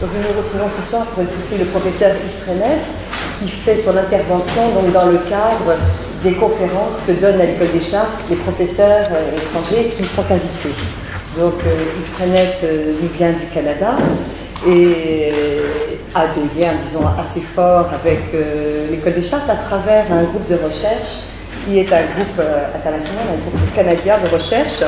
Donc nous nous retrouvons ce soir pour écouter le professeur Yves Frenette qui fait son intervention dans le cadre des conférences que donnent à l'École des Chartes les professeurs euh, étrangers qui sont invités. Donc euh, Yves Frenette euh, nous vient du Canada et a des liens, disons, assez forts avec l'École des Chartes à travers un groupe de recherche qui est un groupe international, un groupe canadien de recherche,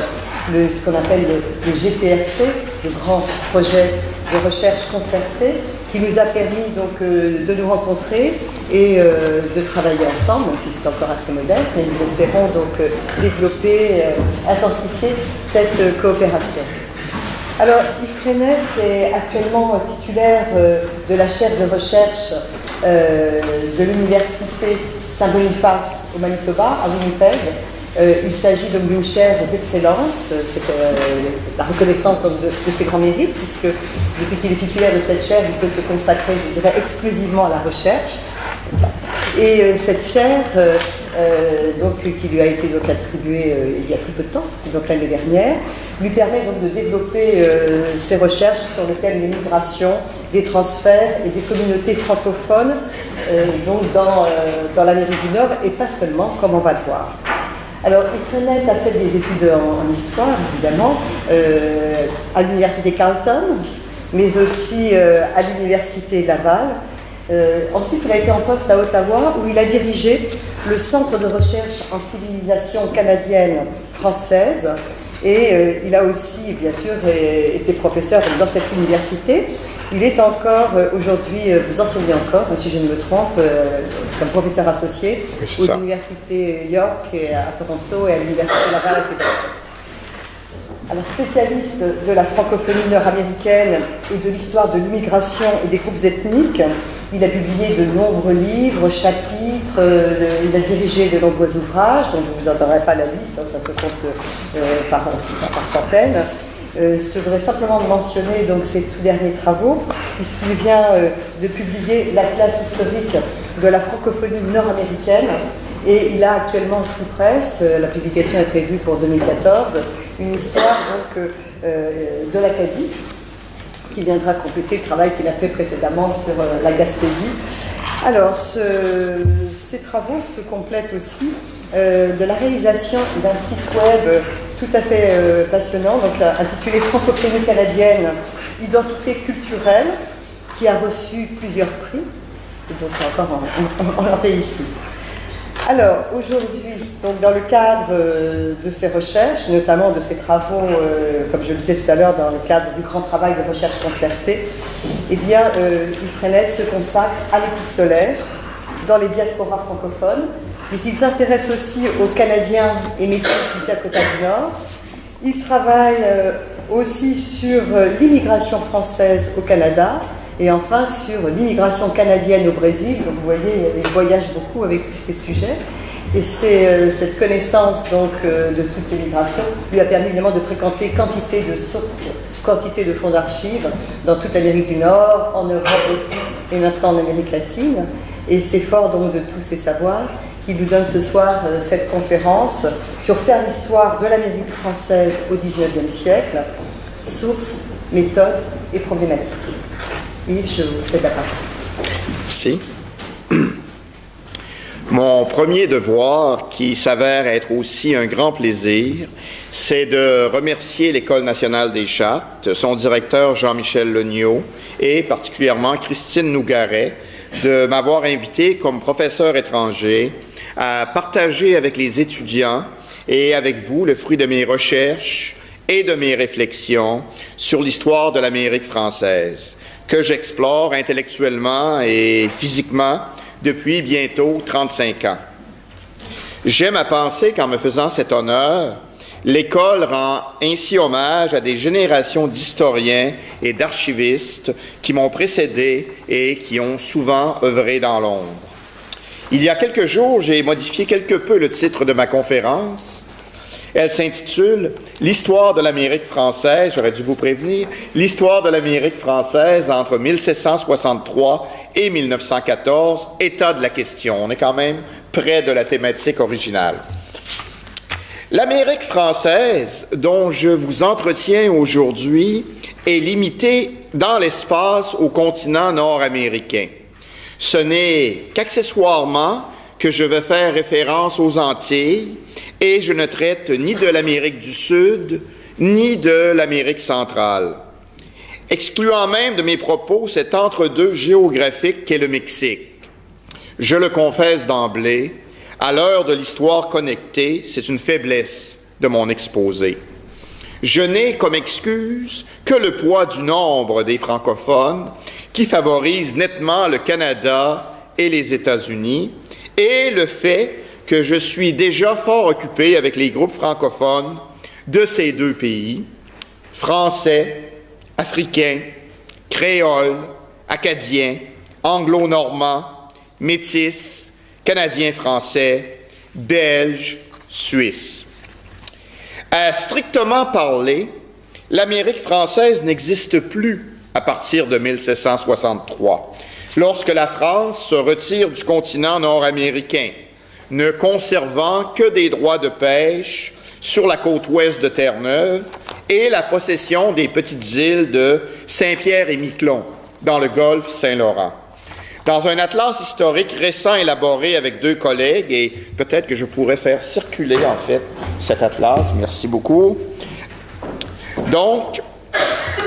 ce qu'on appelle le, le GTRC, le grand projet de recherche concertée qui nous a permis donc euh, de nous rencontrer et euh, de travailler ensemble, même si c'est encore assez modeste, mais nous espérons donc euh, développer, intensifier cette coopération. Alors, Yves Freinet est actuellement titulaire de la chaire de recherche de l'Université Saint-Boniface au Manitoba, à Winnipeg, euh, il s'agit donc d'une chaire d'excellence, euh, c'est euh, la reconnaissance de, ses grands mérites, puisque depuis qu'il est titulaire de cette chaire, il peut se consacrer, je dirais, exclusivement à la recherche. Et cette chaire, qui lui a été attribuée il y a très peu de temps, c'était donc l'année dernière, lui permet donc de développer ses recherches sur le thème des migrations, des transferts et des communautés francophones dans l'Amérique du Nord, et pas seulement, comme on va le voir. Alors, Yves a fait des études en, histoire, évidemment, euh, à l'université Carleton, mais aussi euh, à l'université Laval. Euh, ensuite, il a été en poste à Ottawa, où il a dirigé le Centre de recherche en civilisation canadienne française. Et il a aussi, bien sûr, été professeur dans cette université. Il est encore euh, aujourd'hui, euh, vous enseignez encore, si je ne me trompe, euh, comme professeur associé aux universités York et à Toronto et à l'université Laval à Québec. Alors, spécialiste de la francophonie nord-américaine et de l'histoire de l'immigration et des groupes ethniques, il a publié de nombreux livres, chapitres, il a dirigé de nombreux ouvrages, dont je ne vous en donnerai pas la liste, hein, ça se compte par, par centaines. Euh, je voudrais simplement mentionner donc ces tout derniers travaux, puisqu'il vient euh, de publier la classe historique de la francophonie nord-américaine, et il a actuellement sous presse, euh, la publication est prévue pour 2014, une histoire donc de l'Acadie, qui viendra compléter le travail qu'il a fait précédemment sur la Gaspésie. Alors, ces travaux se complètent aussi de la réalisation d'un site web tout à fait euh, passionnant, donc euh, intitulé Francophonie canadienne, identité culturelle, qui a reçu plusieurs prix. Et donc encore, on, on, félicite. Alors aujourd'hui, donc dans le cadre euh, de ces recherches, notamment de ces travaux, comme je le disais tout à l'heure, dans le cadre du grand travail de recherche concertée, eh bien, Yves se consacre à l'épistolaire dans les diasporas francophones, mais il s'intéresse aussi aux Canadiens et métis du Dakota du Nord. Il travaille euh, aussi sur euh, l'immigration française au Canada et enfin sur l'immigration canadienne au Brésil. Vous voyez, il voyage beaucoup avec tous ces sujets. Et c'est euh, cette connaissance donc de toutes ces migrations lui a permis évidemment de fréquenter quantité de sources, quantité de fonds d'archives dans toute l'Amérique du Nord, en Europe aussi et maintenant en Amérique latine. Et c'est fort donc de tous ces savoirs qui nous donne ce soir euh, cette conférence sur faire l'histoire de l'Amérique française au XIXe siècle, sources, méthodes et problématiques. Yves, je vous cède la parole. Merci. Mon premier devoir, qui s'avère être aussi un grand plaisir, c'est de remercier l'École nationale des chartes, son directeur Jean-Michel Legnaud et particulièrement Christine Nougaret de m'avoir invité comme professeur étranger à partager avec les étudiants et avec vous le fruit de mes recherches et de mes réflexions sur l'histoire de l'Amérique française, que j'explore intellectuellement et physiquement depuis bientôt 35 ans. J'aime à penser qu'en me faisant cet honneur, l'école rend ainsi hommage à des générations d'historiens et d'archivistes qui m'ont précédé et qui ont souvent œuvré dans l'ombre. Il y a quelques jours, j'ai modifié quelque peu le titre de ma conférence. Elle s'intitule L'histoire de l'Amérique française, j'aurais dû vous prévenir, l'histoire de l'Amérique française entre 1763 et 1914, état de la question. On est quand même près de la thématique originale. L'Amérique française, dont je vous entretiens aujourd'hui, est limité dans l'espace au continent nord-américain. Ce n'est qu'accessoirement que je vais faire référence aux Antilles et je ne traite ni de l'Amérique du Sud ni de l'Amérique centrale, excluant même de mes propos cet entre-deux géographique qu'est le Mexique. Je le confesse d'emblée, à l'heure de l'histoire connectée, c'est une faiblesse de mon exposé. Je n'ai comme excuse que le poids du nombre des francophones qui favorise nettement le Canada et les États-Unis et le fait que je suis déjà fort occupé avec les groupes francophones de ces deux pays, français, africains, créoles, acadiens, anglo-normands, métis, canadiens-français, belges, suisses. À strictement parler, l'Amérique française n'existe plus à partir de 1763, lorsque la France se retire du continent nord-américain, ne conservant que des droits de pêche sur la côte ouest de Terre-Neuve et la possession des petites îles de Saint-Pierre et Miquelon dans le golfe Saint-Laurent. Dans un atlas historique récent élaboré avec deux collègues, et peut-être que je pourrais faire circuler en fait cet atlas, merci beaucoup. Donc,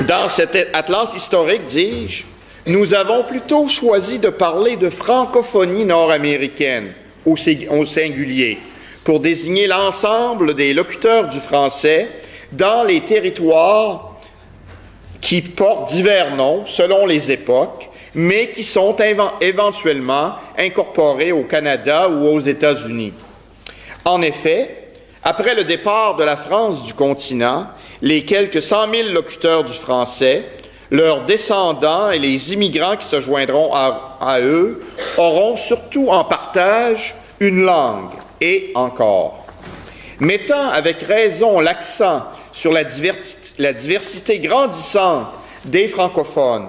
dans cet atlas historique, dis-je, nous avons plutôt choisi de parler de francophonie nord-américaine au singulier pour désigner l'ensemble des locuteurs du français dans les territoires qui portent divers noms selon les époques, mais qui sont éventuellement incorporés au Canada ou aux États-Unis. En effet, après le départ de la France du continent, les quelques 100 000 locuteurs du français, leurs descendants et les immigrants qui se joindront à, eux auront surtout en partage une langue et encore. Mettant avec raison l'accent sur la, la diversité grandissante des francophones,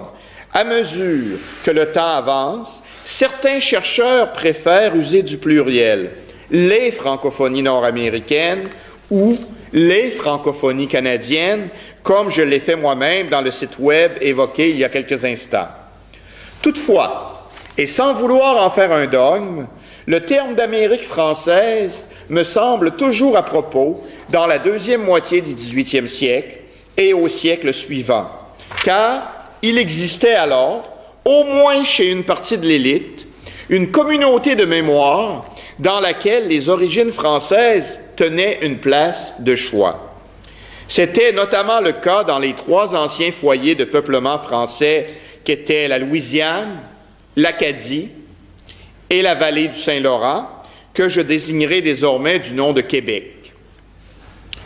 à mesure que le temps avance, certains chercheurs préfèrent user du pluriel, les francophonies nord-américaines ou les francophonies canadiennes, comme je l'ai fait moi-même dans le site web évoqué il y a quelques instants. Toutefois, et sans vouloir en faire un dogme, le terme d'Amérique française me semble toujours à propos dans la deuxième moitié du XVIIIe siècle et au siècle suivant, car il existait alors, au moins chez une partie de l'élite, une communauté de mémoire dans laquelle les origines françaises tenaient une place de choix. C'était notamment le cas dans les trois anciens foyers de peuplement français qu'étaient la Louisiane, l'Acadie et la vallée du Saint-Laurent, que je désignerai désormais du nom de Québec.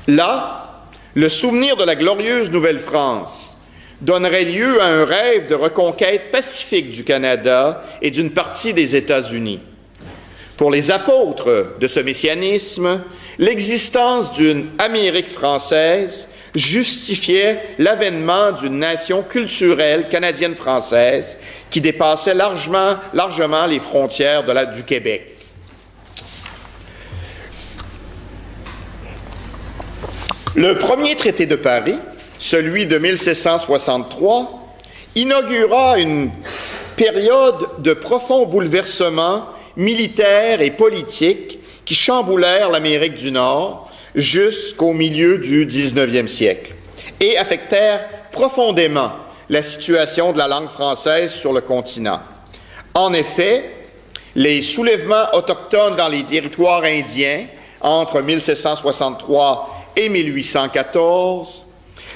Là, le souvenir de la glorieuse Nouvelle-France donnerait lieu à un rêve de reconquête pacifique du Canada et d'une partie des États-Unis. Pour les apôtres de ce messianisme, l'existence d'une Amérique française justifiait l'avènement d'une nation culturelle canadienne-française qui dépassait largement, largement les frontières du Québec. Le premier traité de Paris celui de 1763, inaugura une période de profonds bouleversements militaires et politiques qui chamboulèrent l'Amérique du Nord jusqu'au milieu du 19e siècle et affectèrent profondément la situation de la langue française sur le continent. En effet, les soulèvements autochtones dans les territoires indiens entre 1763 et 1814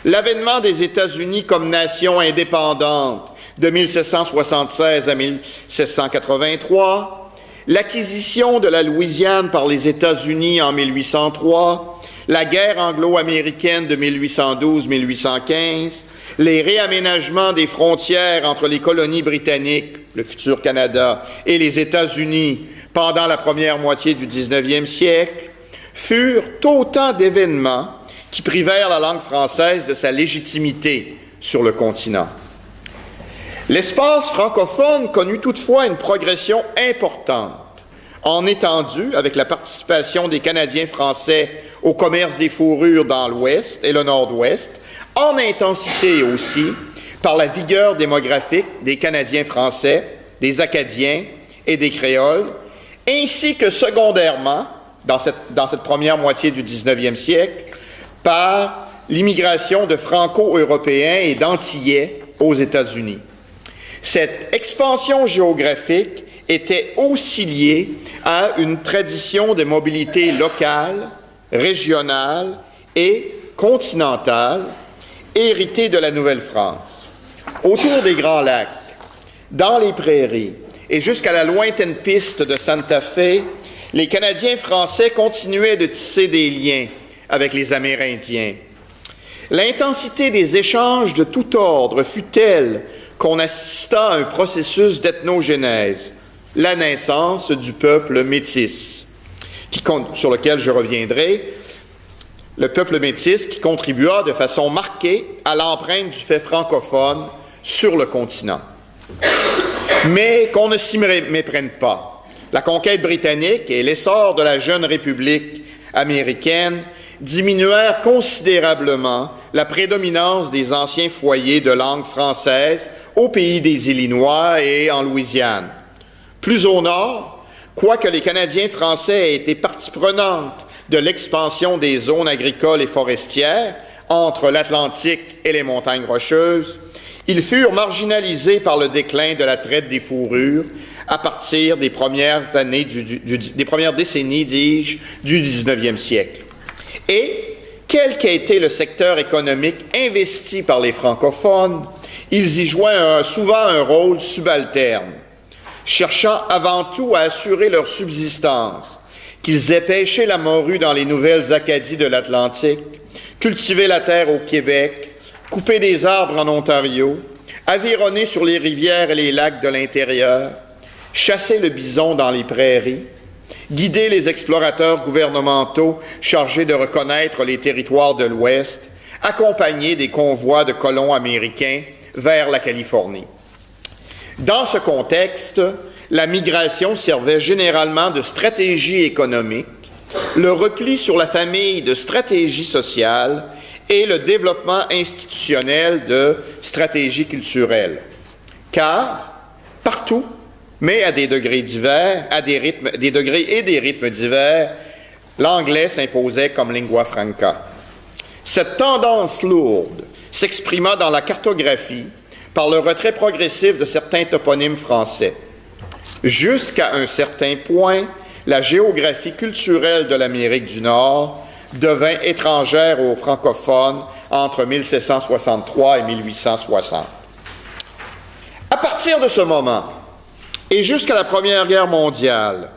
L'avènement des États-Unis comme nation indépendante de 1776 à 1783, l'acquisition de la Louisiane par les États-Unis en 1803, la guerre anglo-américaine de 1812-1815, les réaménagements des frontières entre les colonies britanniques, le futur Canada, et les États-Unis pendant la première moitié du 19e siècle, furent autant d'événements qui privèrent la langue française de sa légitimité sur le continent. L'espace francophone connut toutefois une progression importante en étendue avec la participation des Canadiens français au commerce des fourrures dans l'Ouest et le Nord-Ouest, en intensité aussi par la vigueur démographique des Canadiens français, des Acadiens et des Créoles, ainsi que secondairement, dans cette, première moitié du 19e siècle, par l'immigration de Franco-Européens et d'Antillais aux États-Unis. Cette expansion géographique était aussi liée à une tradition de mobilité locale, régionale et continentale héritée de la Nouvelle-France. Autour des Grands Lacs, dans les prairies et jusqu'à la lointaine piste de Santa Fe, les Canadiens français continuaient de tisser des liens avec les Amérindiens. L'intensité des échanges de tout ordre fut telle qu'on assista à un processus d'ethnogénèse, la naissance du peuple métis, sur lequel je reviendrai, le peuple métis qui contribua de façon marquée à l'empreinte du fait francophone sur le continent. Mais qu'on ne s'y méprenne pas. La conquête britannique et l'essor de la jeune République américaine diminuèrent considérablement la prédominance des anciens foyers de langue française au pays des Illinois et en Louisiane. Plus au nord, quoique les Canadiens français aient été partie prenante de l'expansion des zones agricoles et forestières entre l'Atlantique et les montagnes rocheuses, ils furent marginalisés par le déclin de la traite des fourrures à partir des premières années, des premières décennies, dis-je, du 19e siècle. Et, quel qu'ait été le secteur économique investi par les francophones, ils y jouaient souvent un rôle subalterne, cherchant avant tout à assurer leur subsistance, qu'ils aient pêché la morue dans les nouvelles Acadies de l'Atlantique, cultivé la terre au Québec, coupé des arbres en Ontario, avironné sur les rivières et les lacs de l'intérieur, chassé le bison dans les prairies, guider les explorateurs gouvernementaux chargés de reconnaître les territoires de l'Ouest, accompagner des convois de colons américains vers la Californie. Dans ce contexte, la migration servait généralement de stratégie économique, le repli sur la famille de stratégie sociale et le développement institutionnel de stratégie culturelle. Car, partout, mais à des degrés divers, à des, rythmes, des degrés et des rythmes divers, l'anglais s'imposait comme lingua franca. Cette tendance lourde s'exprima dans la cartographie par le retrait progressif de certains toponymes français. Jusqu'à un certain point, la géographie culturelle de l'Amérique du Nord devint étrangère aux francophones entre 1763 et 1860. À partir de ce moment, et jusqu'à la Première Guerre mondiale,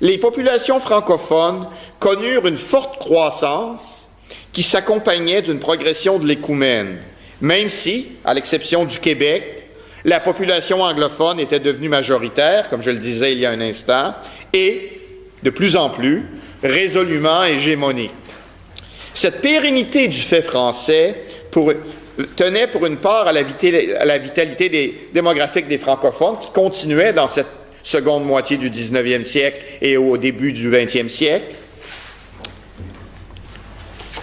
les populations francophones connurent une forte croissance qui s'accompagnait d'une progression de l'écoumène, même si, à l'exception du Québec, la population anglophone était devenue majoritaire, comme je le disais il y a un instant, et, de plus en plus, résolument hégémonique. Cette pérennité du fait français tenait pour une part à la, vitalité, démographique des francophones qui continuait dans cette seconde moitié du 19e siècle et au début du 20e siècle.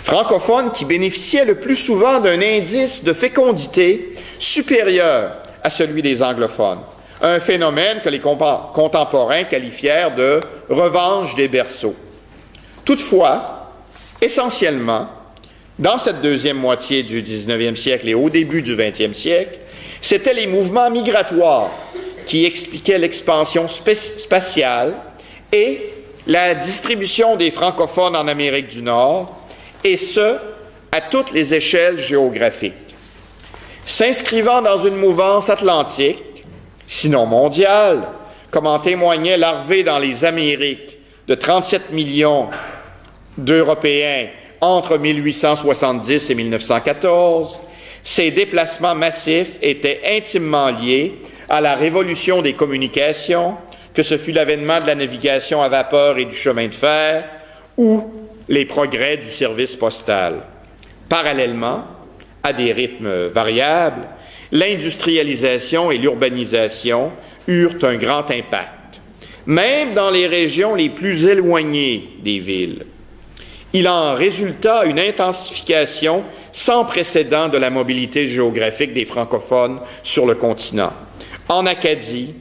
Francophones qui bénéficiaient le plus souvent d'un indice de fécondité supérieur à celui des anglophones, un phénomène que les contemporains qualifièrent de revanche des berceaux. Toutefois, essentiellement, dans cette deuxième moitié du 19e siècle et au début du 20e siècle, c'étaient les mouvements migratoires qui expliquaient l'expansion spatiale et la distribution des francophones en Amérique du Nord, et ce, à toutes les échelles géographiques. S'inscrivant dans une mouvance atlantique, sinon mondiale, comme en témoignait l'arrivée dans les Amériques de 37 millions d'Européens entre 1870 et 1914, ces déplacements massifs étaient intimement liés à la révolution des communications, que ce fut l'avènement de la navigation à vapeur et du chemin de fer, ou les progrès du service postal. Parallèlement, à des rythmes variables, l'industrialisation et l'urbanisation eurent un grand impact, même dans les régions les plus éloignées des villes. Il en résulta une intensification sans précédent de la mobilité géographique des francophones sur le continent. En Acadie,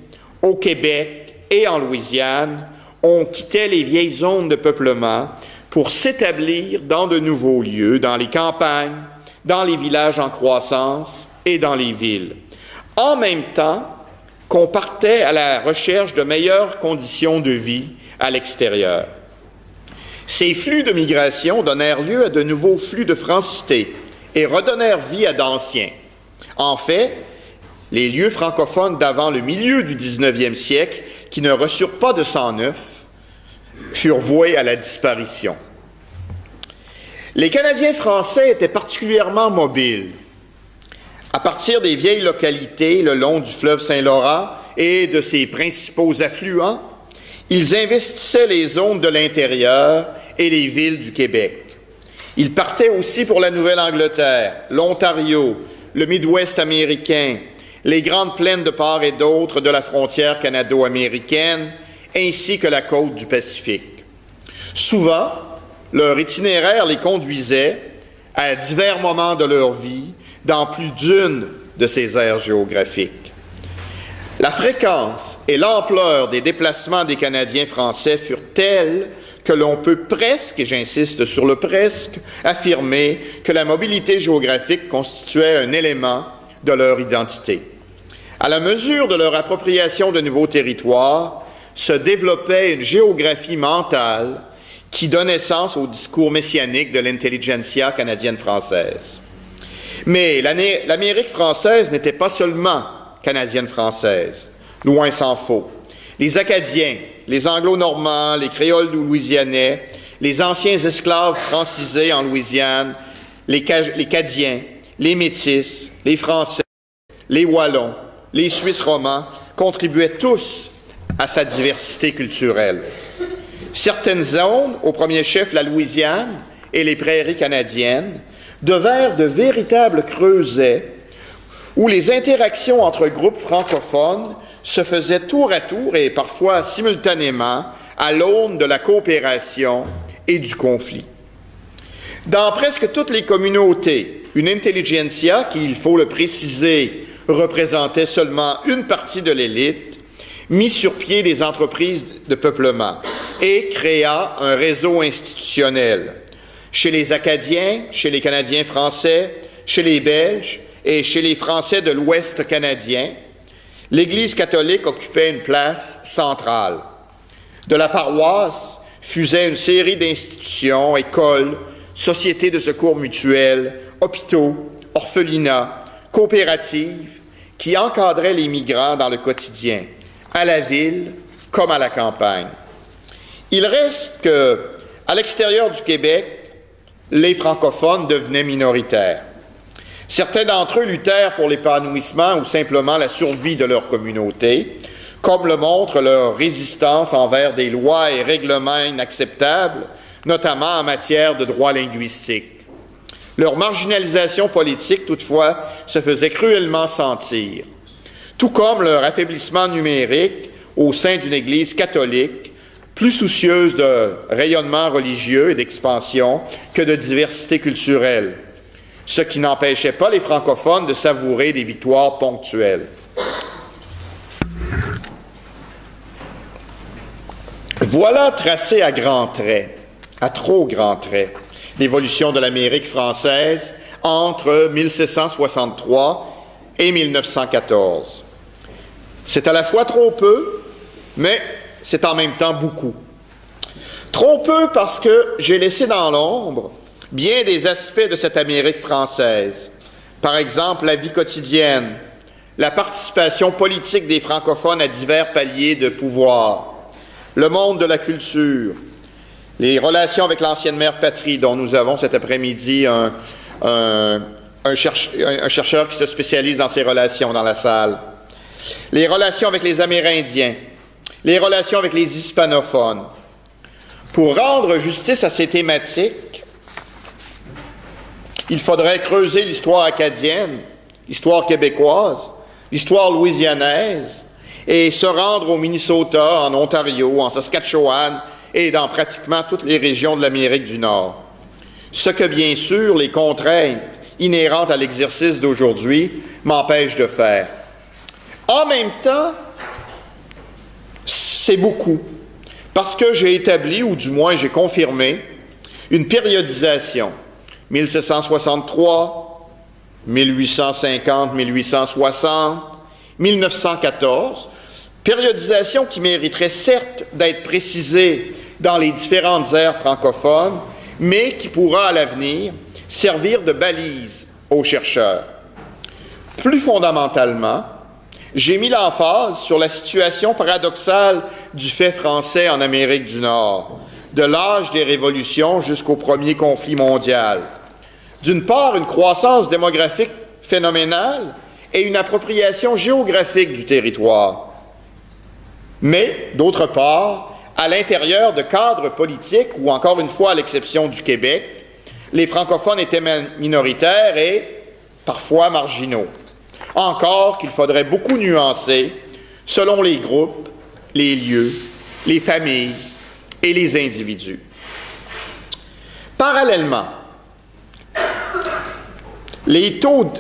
au Québec et en Louisiane, on quittait les vieilles zones de peuplement pour s'établir dans de nouveaux lieux, dans les campagnes, dans les villages en croissance et dans les villes. En même temps qu'on partait à la recherche de meilleures conditions de vie à l'extérieur. Ces flux de migration donnèrent lieu à de nouveaux flux de francité et redonnèrent vie à d'anciens. En fait, les lieux francophones d'avant le milieu du 19e siècle, qui ne reçurent pas de sang neuf, furent voués à la disparition. Les Canadiens français étaient particulièrement mobiles. À partir des vieilles localités le long du fleuve Saint-Laurent et de ses principaux affluents, ils investissaient les zones de l'intérieur et les villes du Québec. Ils partaient aussi pour la Nouvelle-Angleterre, l'Ontario, le Midwest américain, les grandes plaines de part et d'autre de la frontière canado-américaine, ainsi que la côte du Pacifique. Leur itinéraire les conduisait à divers moments de leur vie dans plus d'une de ces aires géographiques. La fréquence et l'ampleur des déplacements des Canadiens français furent telles que l'on peut presque, et j'insiste sur le presque, affirmer que la mobilité géographique constituait un élément de leur identité. À la mesure de leur appropriation de nouveaux territoires, se développait une géographie mentale qui donnait sens au discours messianique de l'intelligentsia canadienne-française. Mais l'Amérique française n'était pas seulement canadienne-française. Loin s'en faut. Les Acadiens, les Anglo-Normands, les Créoles louisianais, les anciens esclaves francisés en Louisiane, les, les Cadiens, les Métis, les Français, les Wallons, les Suisses romans contribuaient tous à sa diversité culturelle. Certaines zones, au premier chef la Louisiane et les prairies canadiennes, devinrent de véritables creusets où les interactions entre groupes francophones se faisaient tour à tour et parfois simultanément à l'aune de la coopération et du conflit. Dans presque toutes les communautés, une intelligentsia, qui, il faut le préciser, représentait seulement une partie de l'élite, mit sur pied des entreprises de peuplement et créa un réseau institutionnel. Chez les Acadiens, chez les Canadiens français, chez les Belges, et chez les Français de l'Ouest canadien, l'Église catholique occupait une place centrale. De la paroisse fusaient une série d'institutions, écoles, sociétés de secours mutuels, hôpitaux, orphelinats, coopératives, qui encadraient les migrants dans le quotidien, à la ville comme à la campagne. Il reste que, à l'extérieur du Québec, les francophones devenaient minoritaires. Certains d'entre eux luttèrent pour l'épanouissement ou simplement la survie de leur communauté, comme le montre leur résistance envers des lois et règlements inacceptables, notamment en matière de droit linguistique. Leur marginalisation politique, toutefois, se faisait cruellement sentir, tout comme leur affaiblissement numérique au sein d'une Église catholique plus soucieuse de rayonnement religieux et d'expansion que de diversité culturelle ce qui n'empêchait pas les francophones de savourer des victoires ponctuelles. Voilà tracé à grands traits, à trop grands traits, l'évolution de l'Amérique française entre 1763 et 1914. C'est à la fois trop peu, mais c'est en même temps beaucoup. Trop peu parce que j'ai laissé dans l'ombre bien des aspects de cette Amérique française. Par exemple, la vie quotidienne, la participation politique des francophones à divers paliers de pouvoir, le monde de la culture, les relations avec l'ancienne mère patrie dont nous avons cet après-midi un, un, chercheur qui se spécialise dans ces relations dans la salle, les relations avec les Amérindiens, les relations avec les hispanophones. Pour rendre justice à ces thématiques, il faudrait creuser l'histoire acadienne, l'histoire québécoise, l'histoire louisianaise, et se rendre au Minnesota, en Ontario, en Saskatchewan et dans pratiquement toutes les régions de l'Amérique du Nord. Ce que, bien sûr, les contraintes inhérente à l'exercice d'aujourd'hui m'empêche de faire. En même temps, c'est beaucoup, parce que j'ai établi, ou du moins j'ai confirmé, une périodisation. 1763, 1850, 1860, 1914, périodisation qui mériterait certes d'être précisée dans les différentes aires francophones, mais qui pourra à l'avenir servir de balise aux chercheurs. Plus fondamentalement, j'ai mis l'emphase sur la situation paradoxale du fait français en Amérique du Nord, de l'âge des révolutions jusqu'au premier conflit mondial. D'une part, une croissance démographique phénoménale et une appropriation géographique du territoire. Mais, d'autre part, à l'intérieur de cadres politiques, ou encore une fois à l'exception du Québec, les francophones étaient minoritaires et parfois marginaux. Encore qu'il faudrait beaucoup nuancer selon les groupes, les lieux, les familles et les individus. Parallèlement, les taux,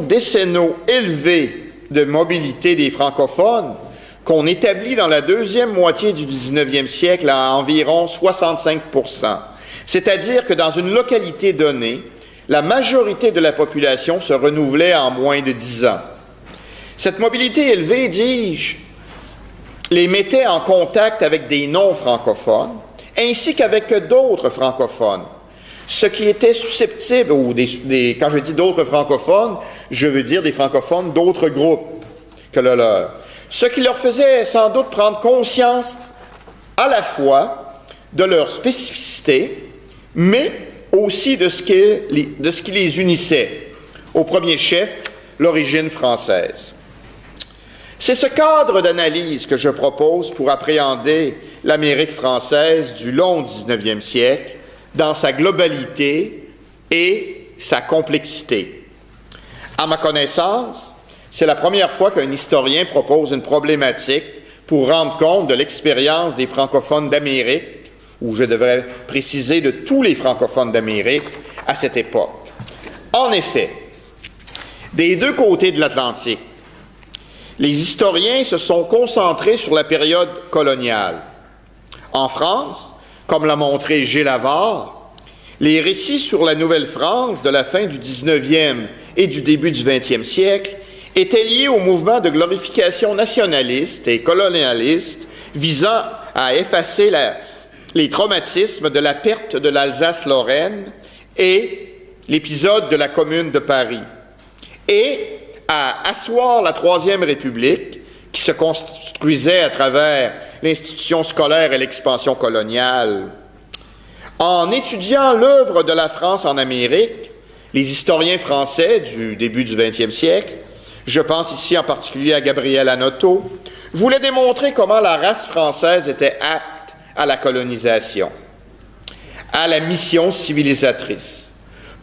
décennaux élevés de mobilité des francophones qu'on établit dans la deuxième moitié du 19e siècle à environ 65% c'est-à-dire que dans une localité donnée, la majorité de la population se renouvelait en moins de dix ans. Cette mobilité élevée, dis-je, les mettait en contact avec des non-francophones, ainsi qu'avec d'autres francophones. Ce qui était susceptible, ou quand je dis d'autres francophones, je veux dire des francophones d'autres groupes que le leur. Ce qui leur faisait sans doute prendre conscience à la fois de leur spécificité, mais aussi de ce, qui, les unissait. Au premier chef, l'origine française. C'est ce cadre d'analyse que je propose pour appréhender l'Amérique française du long 19e siècle dans sa globalité et sa complexité. À ma connaissance, c'est la première fois qu'un historien propose une problématique pour rendre compte de l'expérience des francophones d'Amérique ou je devrais préciser de tous les francophones d'Amérique à cette époque. En effet, des deux côtés de l'Atlantique, les historiens se sont concentrés sur la période coloniale. En France, comme l'a montré Gilles les récits sur la Nouvelle-France de la fin du 19e et du début du 20e siècle étaient liés au mouvement de glorification nationaliste et colonialiste visant à effacer la, les traumatismes de la perte de l'Alsace-Lorraine et l'épisode de la Commune de Paris, et à asseoir la Troisième République qui se construisait à travers l'institution scolaire et l'expansion coloniale. En étudiant l'œuvre de la France en Amérique, les historiens français du début du 20e siècle, je pense ici en particulier à Gabriel Anotto, voulaient démontrer comment la race française était apte à la colonisation, à la mission civilisatrice.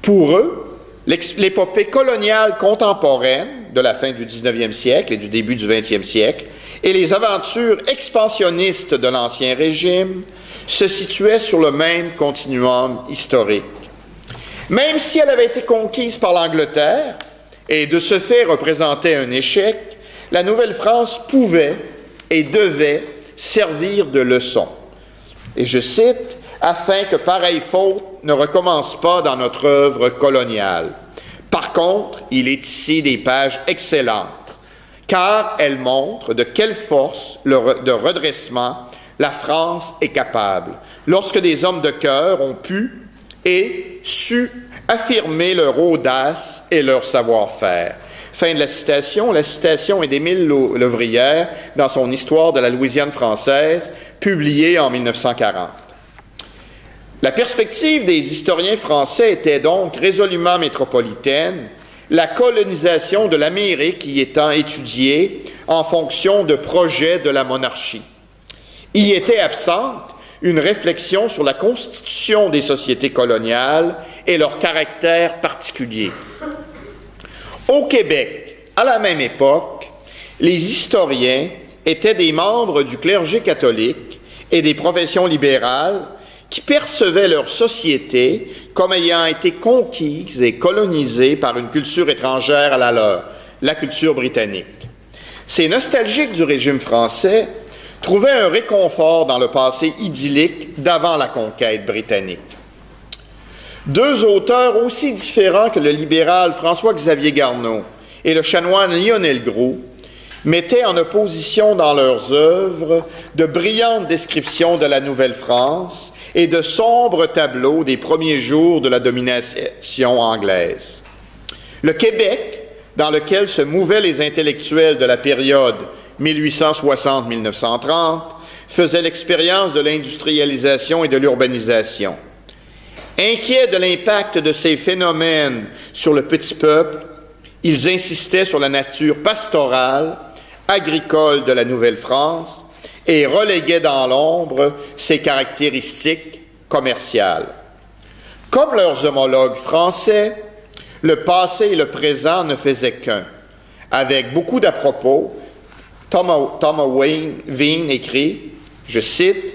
Pour eux, l'épopée coloniale contemporaine de la fin du 19e siècle et du début du 20e siècle et les aventures expansionnistes de l'Ancien Régime se situaient sur le même continuum historique. Même si elle avait été conquise par l'Angleterre et de ce fait représentait un échec, la Nouvelle-France pouvait et devait servir de leçon et je cite, afin que pareille faute ne recommence pas dans notre œuvre coloniale. Par contre, il est ici des pages excellentes, car elles montrent de quelle force de redressement la France est capable, lorsque des hommes de cœur ont pu et su affirmer leur audace et leur savoir-faire. Fin la citation. La est d'Émile Louvrière dans son Histoire de la Louisiane française, publiée en 1940. La perspective des historiens français était donc résolument métropolitaine, la colonisation de l'Amérique y étant étudiée en fonction de projets de la monarchie. Y était absente une réflexion sur la constitution des sociétés coloniales et leur caractère particulier. Au Québec, à la même époque, les historiens étaient des membres du clergé catholique et des professions libérales qui percevaient leur société comme ayant été conquise et colonisée par une culture étrangère à la leur, la culture britannique. Ces nostalgiques du régime français trouvaient un réconfort dans le passé idyllique d'avant la conquête britannique. Deux auteurs aussi différents que le libéral François-Xavier Garneau et le chanoine Lionel Gros mettaient en opposition dans leurs œuvres de brillantes descriptions de la Nouvelle-France et de sombres tableaux des premiers jours de la domination anglaise. Le Québec, dans lequel se mouvaient les intellectuels de la période 1860-1930, faisait l'expérience de l'industrialisation et de l'urbanisation. Inquiets de l'impact de ces phénomènes sur le petit peuple, ils insistaient sur la nature pastorale, agricole de la Nouvelle-France et reléguaient dans l'ombre ses caractéristiques commerciales. Comme leurs homologues français, le passé et le présent ne faisaient qu'un. Avec beaucoup d'à propos, Thomas, Thomas Wayne écrit, je cite,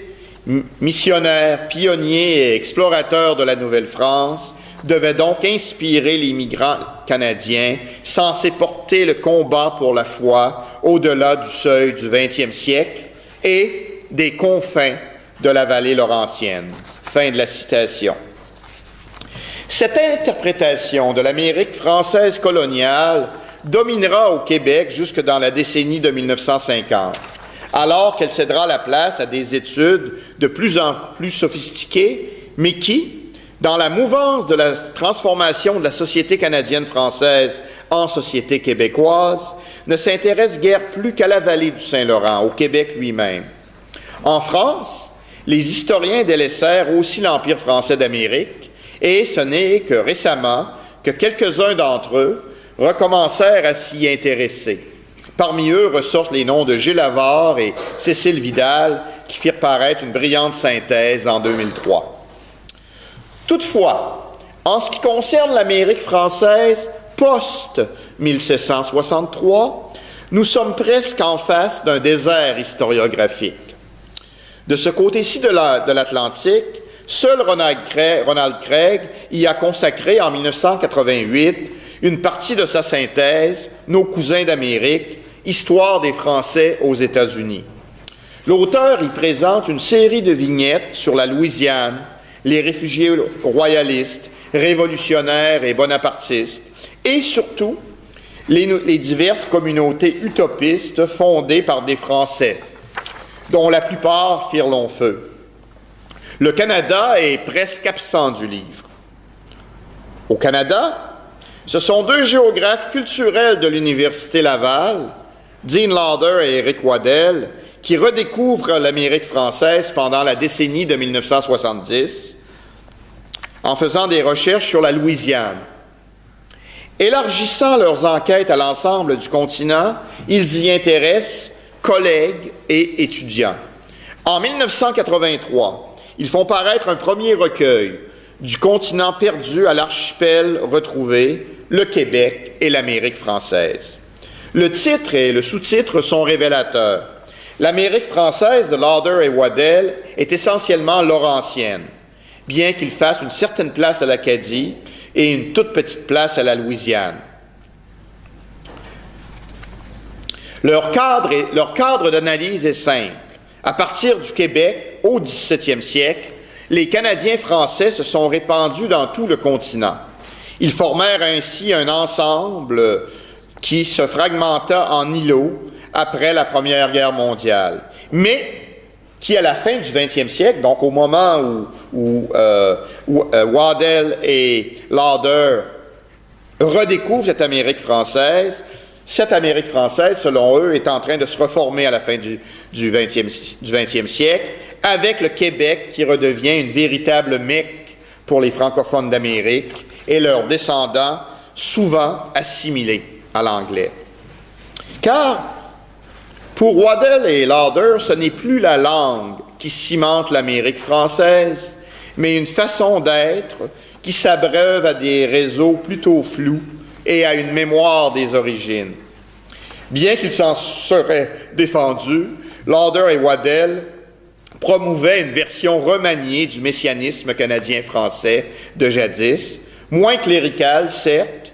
missionnaire, pionnier et explorateur de la Nouvelle-France, devait donc inspirer les migrants canadiens censés porter le combat pour la foi au-delà du seuil du 20e siècle et des confins de la vallée laurentienne. Fin de la citation. Cette interprétation de l'Amérique française coloniale dominera au Québec jusque dans la décennie de 1950 alors qu'elle cédera la place à des études de plus en plus sophistiquées, mais qui, dans la mouvance de la transformation de la société canadienne-française en société québécoise, ne s'intéressent guère plus qu'à la vallée du Saint-Laurent, au Québec lui-même. En France, les historiens délaissèrent aussi l'Empire français d'Amérique, et ce n'est que récemment que quelques-uns d'entre eux recommencèrent à s'y intéresser. Parmi eux ressortent les noms de Gilles Avard et Cécile Vidal, qui firent paraître une brillante synthèse en 2003. Toutefois, en ce qui concerne l'Amérique française post-1763, nous sommes presque en face d'un désert historiographique. De ce côté-ci de l'Atlantique, seul Ronald Craig, Ronald Craig y a consacré en 1988 une partie de sa synthèse, Nos cousins d'Amérique, Histoire des Français aux États-Unis. L'auteur y présente une série de vignettes sur la Louisiane, les réfugiés royalistes, révolutionnaires et bonapartistes, et surtout les, diverses communautés utopistes fondées par des Français, dont la plupart firent long feu. Le Canada est presque absent du livre. Au Canada, ce sont deux géographes culturels de l'Université Laval, Dean Lauder et Eric Waddell, qui redécouvrent l'Amérique française pendant la décennie de 1970 en faisant des recherches sur la Louisiane. Élargissant leurs enquêtes à l'ensemble du continent, ils y intéressent collègues et étudiants. En 1983, ils font paraître un premier recueil du continent perdu à l'archipel retrouvé, le Québec et l'Amérique française. Le titre et le sous-titre sont révélateurs. L'Amérique française de Lauder et Waddell est essentiellement laurentienne, bien qu'il fasse une certaine place à l'Acadie et une toute petite place à la Louisiane. Leur cadre, d'analyse est simple. À partir du Québec, au 17e siècle, les Canadiens français se sont répandus dans tout le continent. Ils formèrent ainsi un ensemble qui se fragmenta en îlots après la Première Guerre mondiale, mais qui, à la fin du 20e siècle, donc au moment où, où, euh, euh, Waddell et Lauder redécouvrent cette Amérique française, cette Amérique française, selon eux, est en train de se reformer à la fin du, du, 20e, du 20e siècle, avec le Québec qui redevient une véritable mecque pour les francophones d'Amérique et leurs descendants, souvent assimilés à l'anglais. Car pour Waddell et Lauder, ce n'est plus la langue qui cimente l'Amérique française, mais une façon d'être qui s'abreuve à des réseaux plutôt flous et à une mémoire des origines. Bien qu'ils s'en seraient défendus, Lauder et Waddell promouvait une version remaniée du messianisme canadien-français de jadis, moins clérical, certes,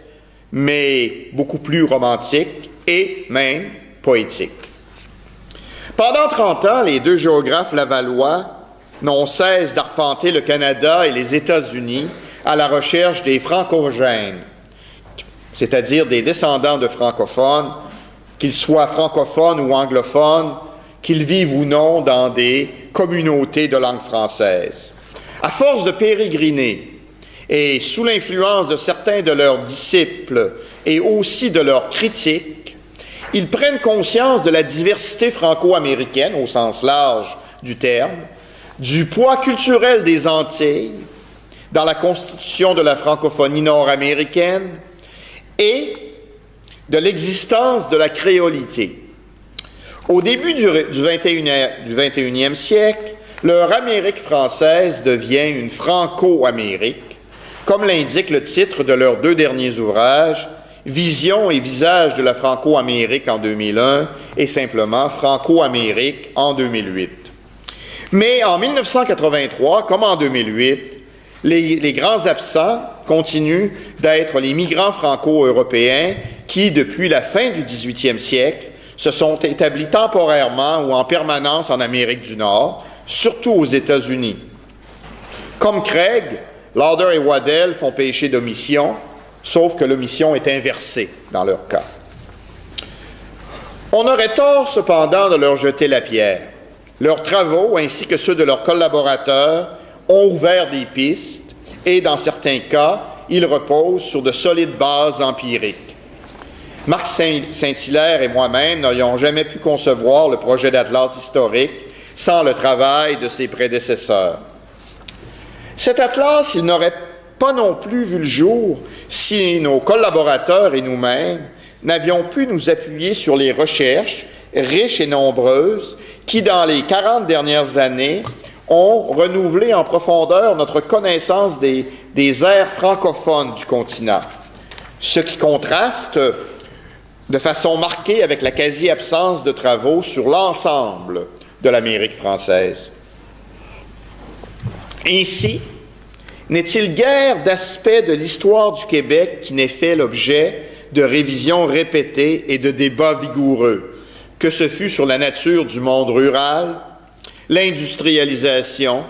mais beaucoup plus romantique et même poétique. Pendant 30 ans, les deux géographes lavallois n'ont cesse d'arpenter le Canada et les États-Unis à la recherche des francogènes, c'est-à-dire des descendants de francophones, qu'ils soient francophones ou anglophones, qu'ils vivent ou non dans des communautés de langue française. À force de pérégriner et sous l'influence de certains de leurs disciples et aussi de leurs critiques, ils prennent conscience de la diversité franco-américaine au sens large du terme, du poids culturel des Antilles dans la constitution de la francophonie nord-américaine et de l'existence de la créolité. Au début du, du, 21e, siècle, leur Amérique française devient une Franco-Amérique, comme l'indique le titre de leurs deux derniers ouvrages, Vision et visage de la Franco-Amérique en 2001 et simplement Franco-Amérique en 2008. Mais en 1983, comme en 2008, les, grands absents continuent d'être les migrants franco-européens qui, depuis la fin du 18e siècle, se sont établis temporairement ou en permanence en Amérique du Nord, surtout aux États-Unis. Comme Craig, Lauder et Waddell font péché d'omission, sauf que l'omission est inversée dans leur cas. On aurait tort cependant de leur jeter la pierre. Leurs travaux, ainsi que ceux de leurs collaborateurs, ont ouvert des pistes et, dans certains cas, ils reposent sur de solides bases empiriques. Marc Saint-Hilaire et moi-même n'aurions jamais pu concevoir le projet d'Atlas historique sans le travail de ses prédécesseurs. Cet Atlas, il n'aurait pas non plus vu le jour si nos collaborateurs et nous-mêmes n'avions pu nous appuyer sur les recherches riches et nombreuses qui, dans les 40 dernières années, ont renouvelé en profondeur notre connaissance des, des aires francophones du continent, ce qui contraste de façon marquée avec la quasi-absence de travaux sur l'ensemble de l'Amérique française. Ainsi, n'est-il guère d'aspect de l'histoire du Québec qui n'ait fait l'objet de révisions répétées et de débats vigoureux, que ce fut sur la nature du monde rural, l'industrialisation,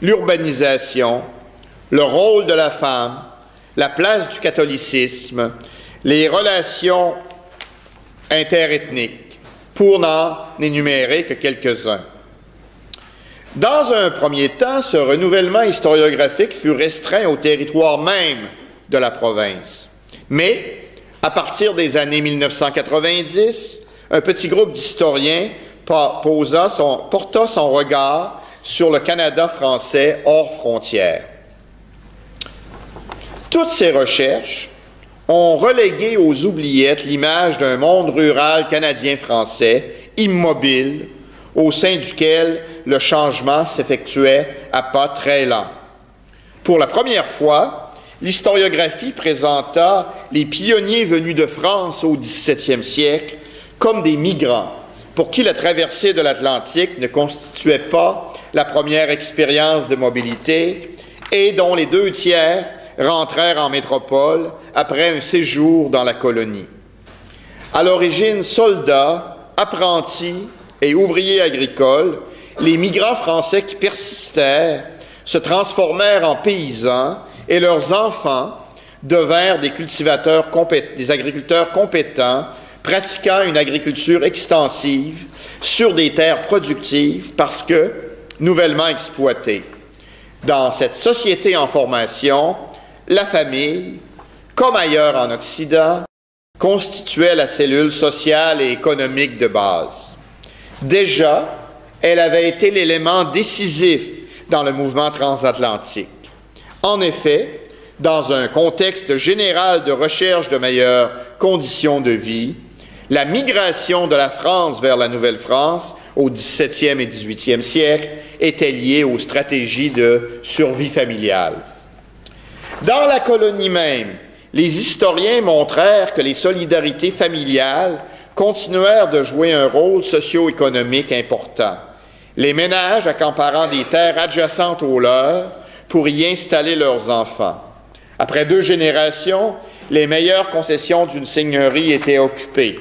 l'urbanisation, le rôle de la femme, la place du catholicisme, les relations interethniques, pour n'en énumérer que quelques-uns. Dans un premier temps, ce renouvellement historiographique fut restreint au territoire même de la province. Mais, à partir des années 1990, un petit groupe d'historiens porta son regard sur le Canada français hors frontières. Toutes ces recherches ont relégué aux oubliettes l'image d'un monde rural canadien-français immobile au sein duquel le changement s'effectuait à pas très lents. Pour la première fois, l'historiographie présenta les pionniers venus de France au XVIIe siècle comme des migrants pour qui la traversée de l'Atlantique ne constituait pas la première expérience de mobilité et dont les deux tiers rentrèrent en métropole après un séjour dans la colonie. À l'origine soldats, apprentis et ouvriers agricoles, les migrants français qui persistèrent se transformèrent en paysans et leurs enfants devinrent des cultivateurs des agriculteurs compétents pratiquant une agriculture extensive sur des terres productives parce que nouvellement exploitées. Dans cette société en formation, la famille, comme ailleurs en Occident, constituait la cellule sociale et économique de base. Déjà, elle avait été l'élément décisif dans le mouvement transatlantique. En effet, dans un contexte général de recherche de meilleures conditions de vie, la migration de la France vers la Nouvelle-France au XVIIe et XVIIIe siècle était liée aux stratégies de survie familiale. Dans la colonie même, les historiens montrèrent que les solidarités familiales continuèrent de jouer un rôle socio-économique important. les ménages accaparant des terres adjacentes aux leurs pour y installer leurs enfants. Après deux générations, les meilleures concessions d'une seigneurie étaient occupées.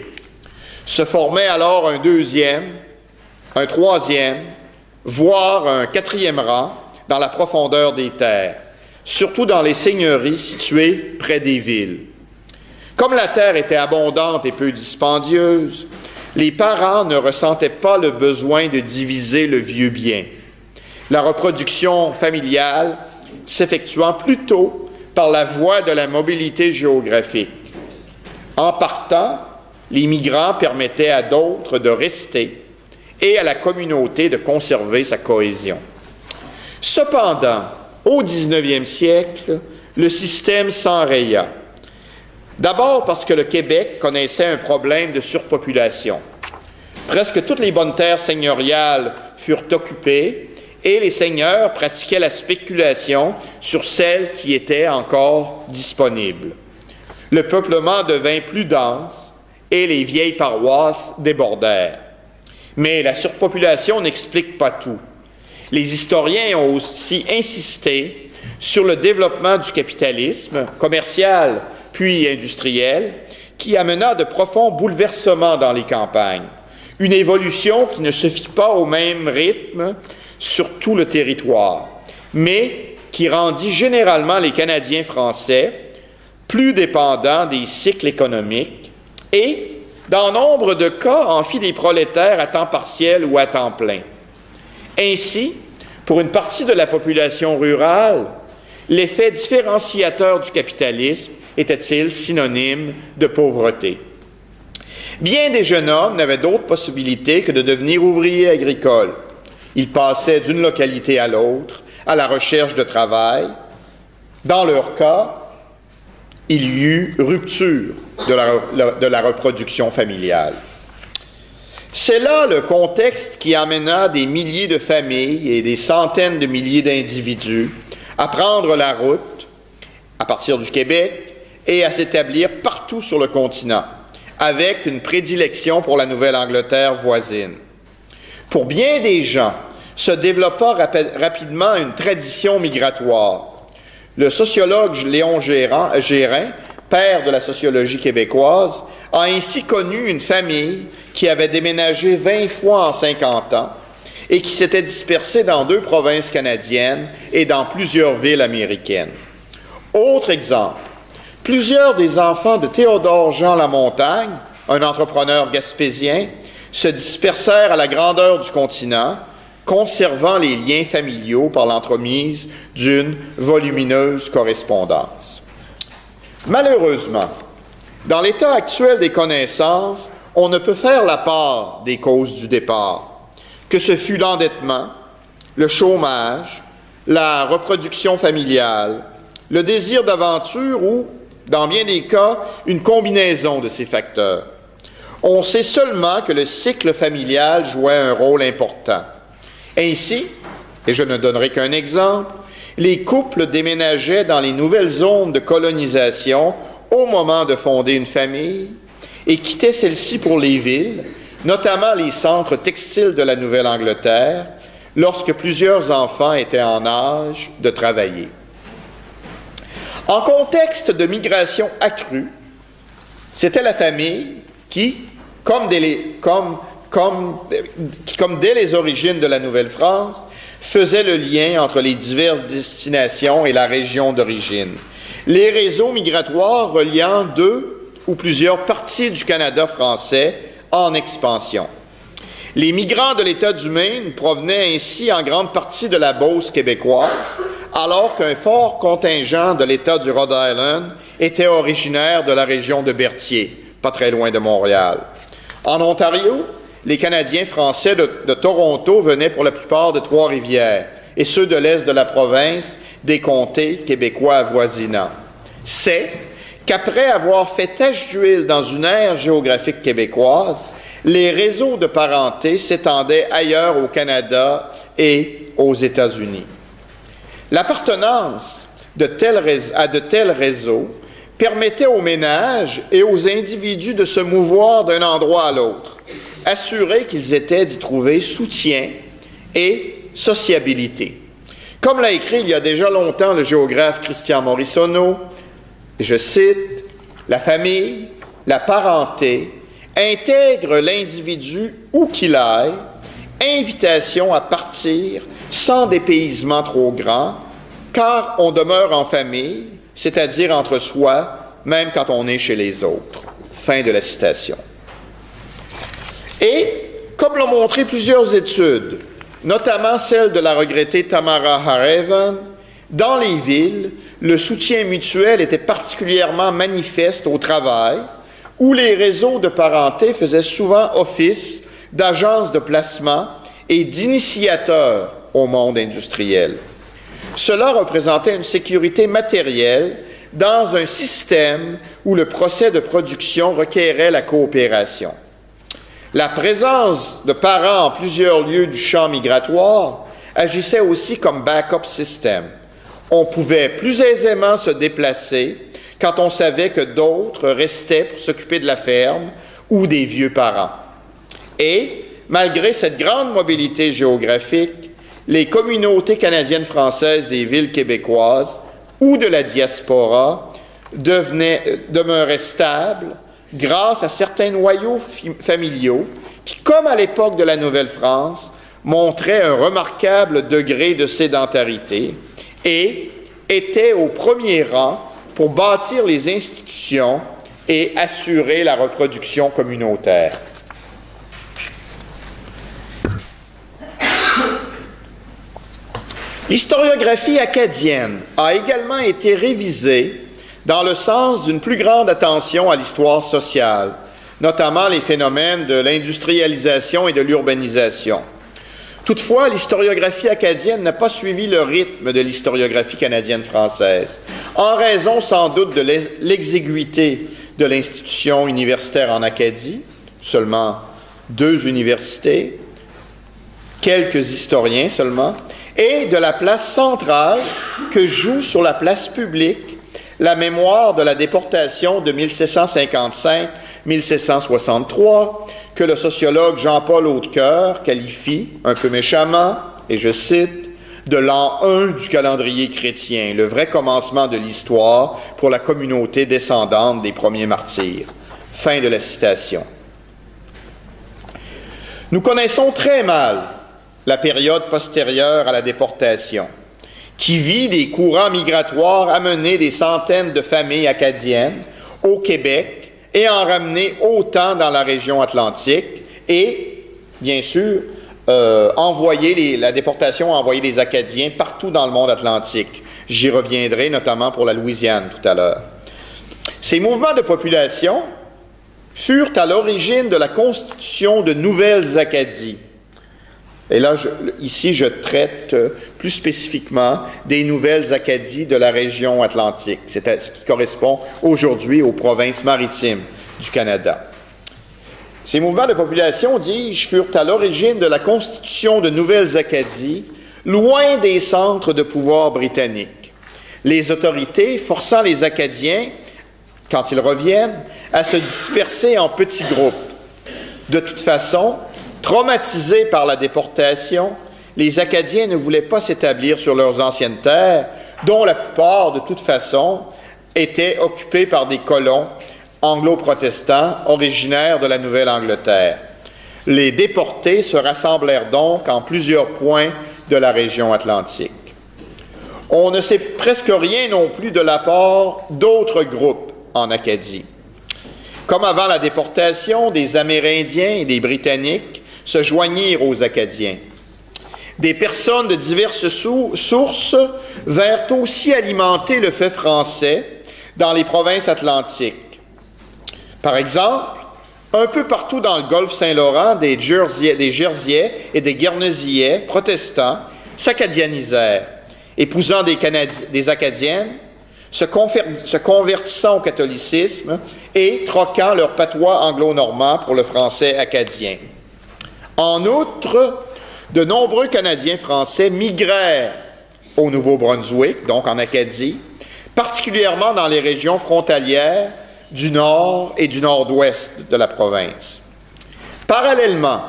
Se formait alors un deuxième, un troisième, voire un quatrième rang dans la profondeur des terres, surtout dans les seigneuries situées près des villes. Comme la terre était abondante et peu dispendieuse, les parents ne ressentaient pas le besoin de diviser le vieux bien, la reproduction familiale s'effectuant plutôt par la voie de la mobilité géographique. En partant, les migrants permettaient à d'autres de rester et à la communauté de conserver sa cohésion. Cependant, au 19e siècle, le système s'enraya. D'abord parce que le Québec connaissait un problème de surpopulation. Presque toutes les bonnes terres seigneuriales furent occupées et les seigneurs pratiquaient la spéculation sur celles qui étaient encore disponibles. Le peuplement devint plus dense et les vieilles paroisses débordèrent. Mais la surpopulation n'explique pas tout. Les historiens ont aussi insisté sur le développement du capitalisme commercial puis industriel qui amena de profonds bouleversements dans les campagnes. Une évolution qui ne se fit pas au même rythme sur tout le territoire, mais qui rendit généralement les Canadiens français plus dépendants des cycles économiques et, dans nombre de cas, en fit des prolétaires à temps partiel ou à temps plein. Ainsi, pour une partie de la population rurale, l'effet différenciateur du capitalisme était-il synonyme de pauvreté? Bien des jeunes hommes n'avaient d'autre possibilité que de devenir ouvriers agricoles. Ils passaient d'une localité à l'autre à la recherche de travail. Dans leur cas, il y eut rupture de la, de la reproduction familiale. C'est là le contexte qui amena des milliers de familles et des centaines de milliers d'individus à prendre la route à partir du Québec et à s'établir partout sur le continent, avec une prédilection pour la Nouvelle-Angleterre voisine. Pour bien des gens, se développa rapidement une tradition migratoire. Le sociologue Léon Gérin, père de la sociologie québécoise, a ainsi connu une famille qui avait déménagé 20 fois en 50 ans et qui s'était dispersée dans deux provinces canadiennes et dans plusieurs villes américaines. Autre exemple, Plusieurs des enfants de Théodore Jean Lamontagne, un entrepreneur gaspésien, se dispersèrent à la grandeur du continent, conservant les liens familiaux par l'entremise d'une volumineuse correspondance. Malheureusement, dans l'état actuel des connaissances, on ne peut faire la part des causes du départ, que ce fut l'endettement, le chômage, la reproduction familiale, le désir d'aventure ou dans bien des cas, une combinaison de ces facteurs. On sait seulement que le cycle familial jouait un rôle important. Ainsi, et je ne donnerai qu'un exemple, les couples déménageaient dans les nouvelles zones de colonisation au moment de fonder une famille et quittaient celle-ci pour les villes, notamment les centres textiles de la Nouvelle-Angleterre, lorsque plusieurs enfants étaient en âge de travailler. En contexte de migration accrue, c'était la famille qui, comme dès les, origines de la Nouvelle-France, faisait le lien entre les diverses destinations et la région d'origine. Les réseaux migratoires reliant deux ou plusieurs parties du Canada français en expansion. Les migrants de l'État du Maine provenaient ainsi en grande partie de la Beauce québécoise, alors qu'un fort contingent de l'État du Rhode Island était originaire de la région de Berthier, pas très loin de Montréal. En Ontario, les Canadiens français de, Toronto venaient pour la plupart de Trois-Rivières et ceux de l'est de la province des comtés québécois avoisinants. C'est qu'après avoir fait tache d'huile dans une aire géographique québécoise, les réseaux de parenté s'étendaient ailleurs au Canada et aux États-Unis. L'appartenance à de tels réseaux permettait aux ménages et aux individus de se mouvoir d'un endroit à l'autre, assurés qu'ils étaient d'y trouver soutien et sociabilité. Comme l'a écrit il y a déjà longtemps le géographe Christian Morisonneau, je cite, La famille, la parenté, intègre l'individu où qu'il aille, invitation à partir sans dépaysement trop grand, car on demeure en famille, c'est-à-dire entre soi, même quand on est chez les autres. Fin de la citation. Et, comme l'ont montré plusieurs études, notamment celle de la regrettée Tamara Hareven, dans les villes, le soutien mutuel était particulièrement manifeste au travail, où les réseaux de parenté faisaient souvent office d'agences de placement et d'initiateurs au monde industriel. Cela représentait une sécurité matérielle dans un système où le procès de production requérait la coopération. La présence de parents en plusieurs lieux du champ migratoire agissait aussi comme backup système. On pouvait plus aisément se déplacer quand on savait que d'autres restaient pour s'occuper de la ferme ou des vieux parents. Et, malgré cette grande mobilité géographique, les communautés canadiennes françaises des villes québécoises ou de la diaspora demeuraient stables grâce à certains noyaux familiaux qui, comme à l'époque de la Nouvelle-France, montraient un remarquable degré de sédentarité et étaient au premier rang pour bâtir les institutions et assurer la reproduction communautaire. L'historiographie acadienne a également été révisée dans le sens d'une plus grande attention à l'histoire sociale, notamment les phénomènes de l'industrialisation et de l'urbanisation. Toutefois, l'historiographie acadienne n'a pas suivi le rythme de l'historiographie canadienne-française, en raison sans doute de l'exiguïté de l'institution universitaire en Acadie, seulement deux universités, quelques historiens seulement, et de la place centrale que joue sur la place publique la mémoire de la déportation de 1755-1763 que le sociologue Jean-Paul Hautecoeur qualifie, un peu méchamment, et je cite, de l'an 1 du calendrier chrétien, le vrai commencement de l'histoire pour la communauté descendante des premiers martyrs. Fin de la citation. Nous connaissons très mal la période postérieure à la déportation, qui vit des courants migratoires amener des centaines de familles acadiennes au Québec et en ramener autant dans la région atlantique et, bien sûr, euh, envoyer la déportation a envoyé les Acadiens partout dans le monde atlantique. J'y reviendrai notamment pour la Louisiane tout à l'heure. Ces mouvements de population furent à l'origine de la constitution de nouvelles Acadies, et là, ici, je traite euh, plus spécifiquement des nouvelles Acadies de la région atlantique, c'est ce qui correspond aujourd'hui aux provinces maritimes du Canada. Ces mouvements de population, dis-je, furent à l'origine de la constitution de nouvelles Acadies, loin des centres de pouvoir britanniques. Les autorités forçant les Acadiens, quand ils reviennent, à se disperser en petits groupes. De toute façon, Traumatisés par la déportation, les Acadiens ne voulaient pas s'établir sur leurs anciennes terres, dont la plupart, de toute façon, étaient occupées par des colons anglo-protestants originaires de la Nouvelle-Angleterre. Les déportés se rassemblèrent donc en plusieurs points de la région atlantique. On ne sait presque rien non plus de l'apport d'autres groupes en Acadie. Comme avant la déportation, des Amérindiens et des Britanniques se joignirent aux Acadiens. Des personnes de diverses sources vinrent aussi alimenter le fait français dans les provinces atlantiques. Par exemple, un peu partout dans le golfe Saint-Laurent, des, Jersiais et des Guernesiais protestants s'acadianisèrent, épousant des, Acadiennes, se, convertissant au catholicisme et troquant leur patois anglo-normand pour le français acadien. En outre, de nombreux Canadiens français migrèrent au Nouveau-Brunswick, donc en Acadie, particulièrement dans les régions frontalières du nord et du nord-ouest de la province. Parallèlement,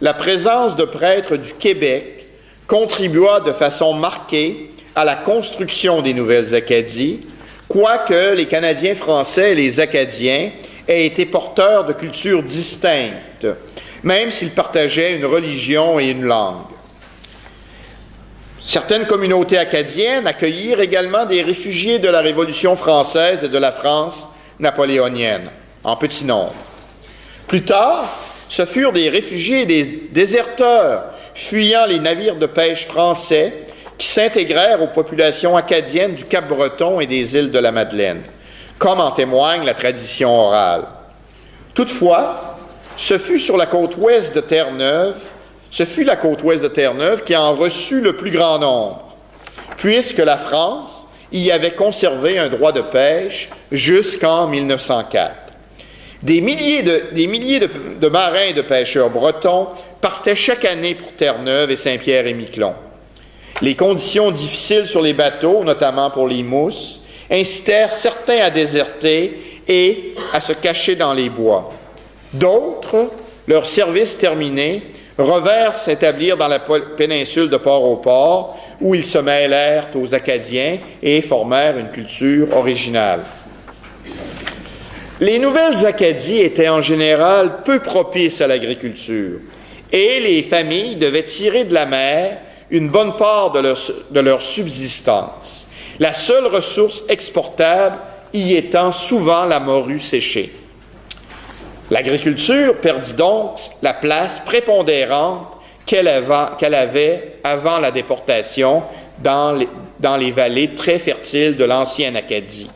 la présence de prêtres du Québec contribua de façon marquée à la construction des nouvelles Acadies, quoique les Canadiens français et les Acadiens aient été porteurs de cultures distinctes, même s'ils partageaient une religion et une langue. Certaines communautés acadiennes accueillirent également des réfugiés de la Révolution française et de la France napoléonienne, en petit nombre. Plus tard, ce furent des réfugiés et des déserteurs fuyant les navires de pêche français qui s'intégrèrent aux populations acadiennes du Cap-Breton et des îles de la Madeleine, comme en témoigne la tradition orale. Toutefois, ce fut sur la côte ouest de Terre-Neuve qui en reçut le plus grand nombre, puisque la France y avait conservé un droit de pêche jusqu'en 1904. Des milliers, de, des milliers de, marins et de pêcheurs bretons partaient chaque année pour Terre-Neuve et Saint-Pierre et Miquelon. Les conditions difficiles sur les bateaux, notamment pour les mousses, incitèrent certains à déserter et à se cacher dans les bois. D'autres, leur service terminé, revers s'établir dans la péninsule de Port-au-Port, où ils se mêlèrent aux Acadiens et formèrent une culture originale. Les nouvelles Acadies étaient en général peu propices à l'agriculture, et les familles devaient tirer de la mer une bonne part de leur subsistance, la seule ressource exportable y étant souvent la morue séchée. L'agriculture perdit donc la place prépondérante qu'elle avait avant la déportation dans les, vallées très fertiles de l'ancienne Acadie.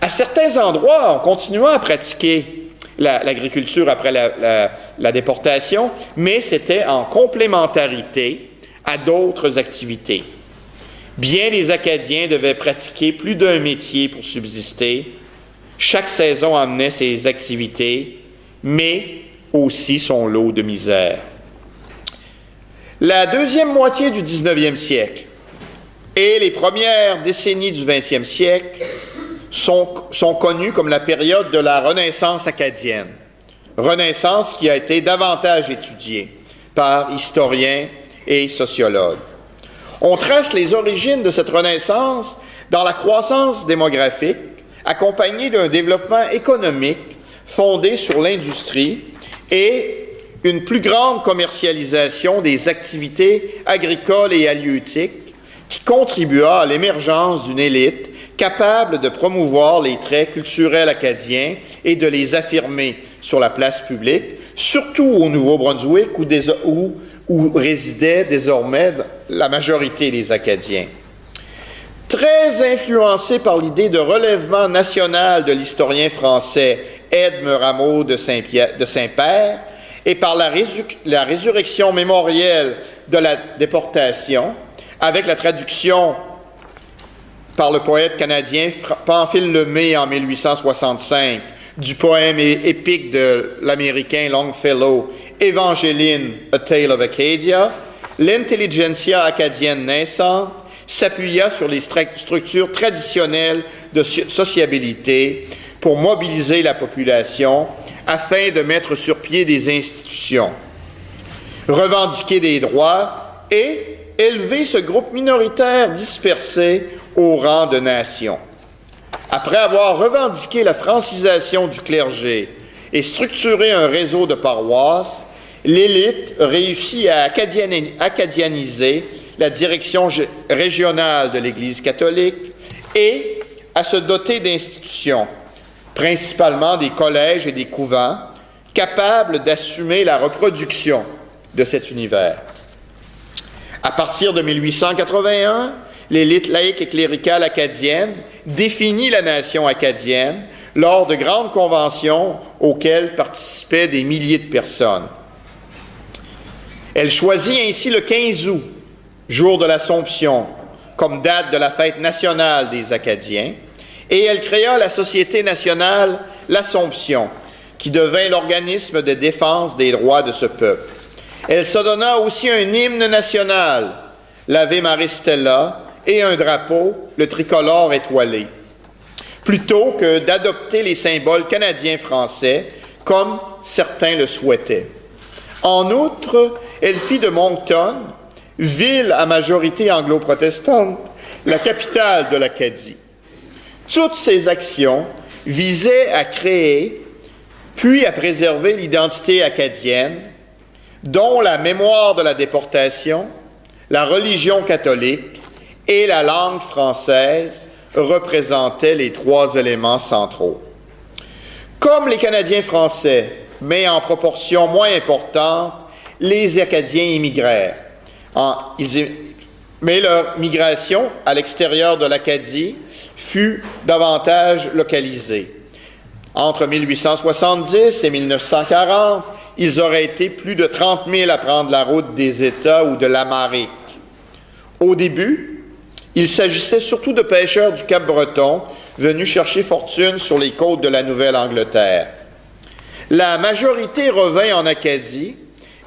À certains endroits, on continua à pratiquer l'agriculture après la déportation, mais c'était en complémentarité à d'autres activités. Bien les Acadiens devaient pratiquer plus d'un métier pour subsister, chaque saison amenait ses activités, mais aussi son lot de misère. La deuxième moitié du 19e siècle et les premières décennies du 20e siècle sont, sont connues comme la période de la Renaissance acadienne. Renaissance qui a été davantage étudiée par historiens et sociologues. On trace les origines de cette Renaissance dans la croissance démographique accompagné d'un développement économique fondé sur l'industrie et une plus grande commercialisation des activités agricoles et halieutiques qui contribua à l'émergence d'une élite capable de promouvoir les traits culturels acadiens et de les affirmer sur la place publique, surtout au Nouveau-Brunswick où, où résidaient désormais la majorité des Acadiens. Très influencé par l'idée de relèvement national de l'historien français Edme Rameau de Saint-Père et par la, résurrection mémorielle de la déportation, avec la traduction par le poète canadien Pamphile Lemay en 1865 du poème épique de l'américain Longfellow Evangeline, A Tale of Acadia, l'intelligentsia acadienne naissante s'appuya sur les structures traditionnelles de sociabilité pour mobiliser la population afin de mettre sur pied des institutions, revendiquer des droits et élever ce groupe minoritaire dispersé au rang de nation. Après avoir revendiqué la francisation du clergé et structuré un réseau de paroisses, l'élite réussit à acadianiser la direction régionale de l'Église catholique et à se doter d'institutions, principalement des collèges et des couvents, capables d'assumer la reproduction de cet univers. À partir de 1881, l'élite laïque et cléricale acadienne définit la nation acadienne lors de grandes conventions auxquelles participaient des milliers de personnes. Elle choisit ainsi le 15 août jour de l'Assomption, comme date de la fête nationale des Acadiens, et elle créa la Société nationale L'Assomption, qui devint l'organisme de défense des droits de ce peuple. Elle se donna aussi un hymne national, l'Ave Maristella, et un drapeau, le tricolore étoilé, plutôt que d'adopter les symboles canadiens-français comme certains le souhaitaient. En outre, elle fit de Moncton, ville à majorité anglo-protestante, la capitale de l'Acadie. Toutes ces actions visaient à créer, puis à préserver l'identité acadienne, dont la mémoire de la déportation, la religion catholique et la langue française représentaient les trois éléments centraux. Comme les Canadiens français, mais en proportion moins importante, les Acadiens immigrèrent. Mais leur migration à l'extérieur de l'Acadie fut davantage localisée. Entre 1870 et 1940, ils auraient été plus de 30 000 à prendre la route des États ou de l'Amérique. Au début, il s'agissait surtout de pêcheurs du Cap-Breton venus chercher fortune sur les côtes de la Nouvelle-Angleterre. La majorité revint en Acadie,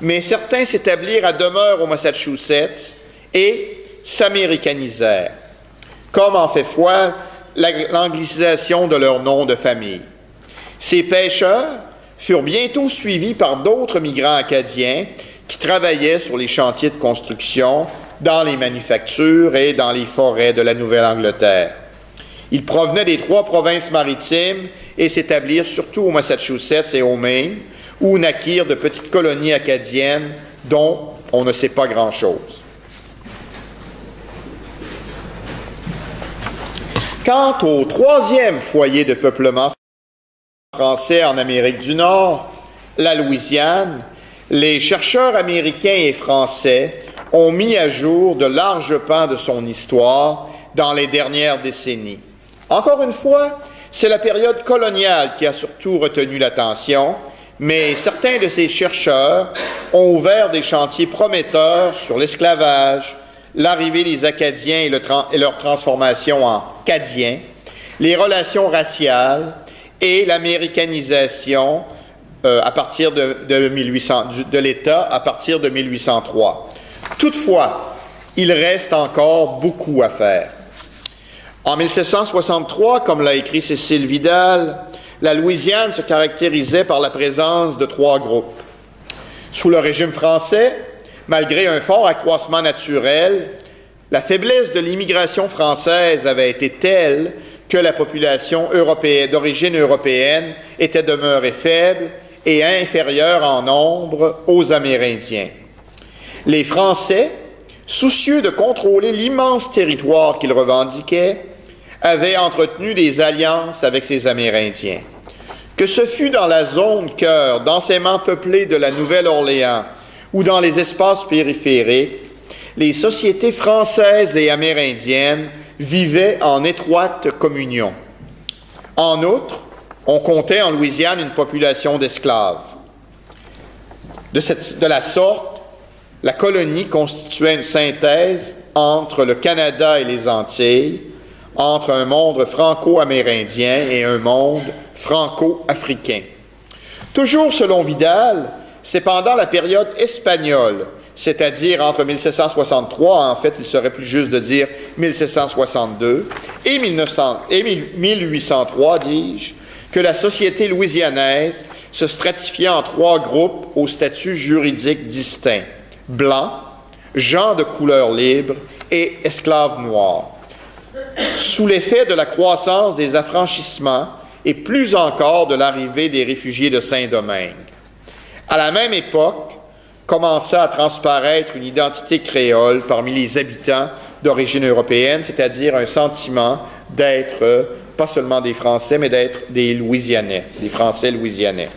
mais certains s'établirent à demeure au Massachusetts et s'américanisèrent, comme en fait foi l'anglicisation de leur nom de famille. Ces pêcheurs furent bientôt suivis par d'autres migrants acadiens qui travaillaient sur les chantiers de construction, dans les manufactures et dans les forêts de la Nouvelle-Angleterre. Ils provenaient des trois provinces maritimes et s'établirent surtout au Massachusetts et au Maine, où naquirent de petites colonies acadiennes dont on ne sait pas grand-chose. Quant au troisième foyer de peuplement français en Amérique du Nord, la Louisiane, les chercheurs américains et français ont mis à jour de larges pans de son histoire dans les dernières décennies. Encore une fois, c'est la période coloniale qui a surtout retenu l'attention, mais certains de ces chercheurs ont ouvert des chantiers prometteurs sur l'esclavage, l'arrivée des Acadiens et, leur transformation en Cadiens, les relations raciales et l'américanisation euh, à partir de, de l'État à partir de 1803. Toutefois, il reste encore beaucoup à faire. En 1763, comme l'a écrit Cécile Vidal, la Louisiane se caractérisait par la présence de trois groupes. Sous le régime français, malgré un fort accroissement naturel, la faiblesse de l'immigration française avait été telle que la population européenne, d'origine européenne était demeurée faible et inférieure en nombre aux Amérindiens. Les Français, soucieux de contrôler l'immense territoire qu'ils revendiquaient, avaient entretenu des alliances avec ces Amérindiens. Que ce fût dans la zone cœur densément peuplée de la Nouvelle-Orléans ou dans les espaces périphériques, les sociétés françaises et amérindiennes vivaient en étroite communion. En outre, on comptait en Louisiane une population d'esclaves. De, de la sorte, la colonie constituait une synthèse entre le Canada et les Antilles, entre un monde franco-amérindien et un monde franco-africain. Toujours selon Vidal, c'est pendant la période espagnole, c'est-à-dire entre 1763, en fait il serait plus juste de dire 1762, et, 1900, et 1803, dis-je, que la société louisianaise se stratifiait en trois groupes au statut juridique distinct blancs, gens de couleur libre et esclaves noirs. Sous l'effet de la croissance des affranchissements et plus encore de l'arrivée des réfugiés de Saint-Domingue. À la même époque, commença à transparaître une identité créole parmi les habitants d'origine européenne, c'est-à-dire un sentiment d'être euh, pas seulement des Français, mais d'être des Louisianais, des Français louisianais.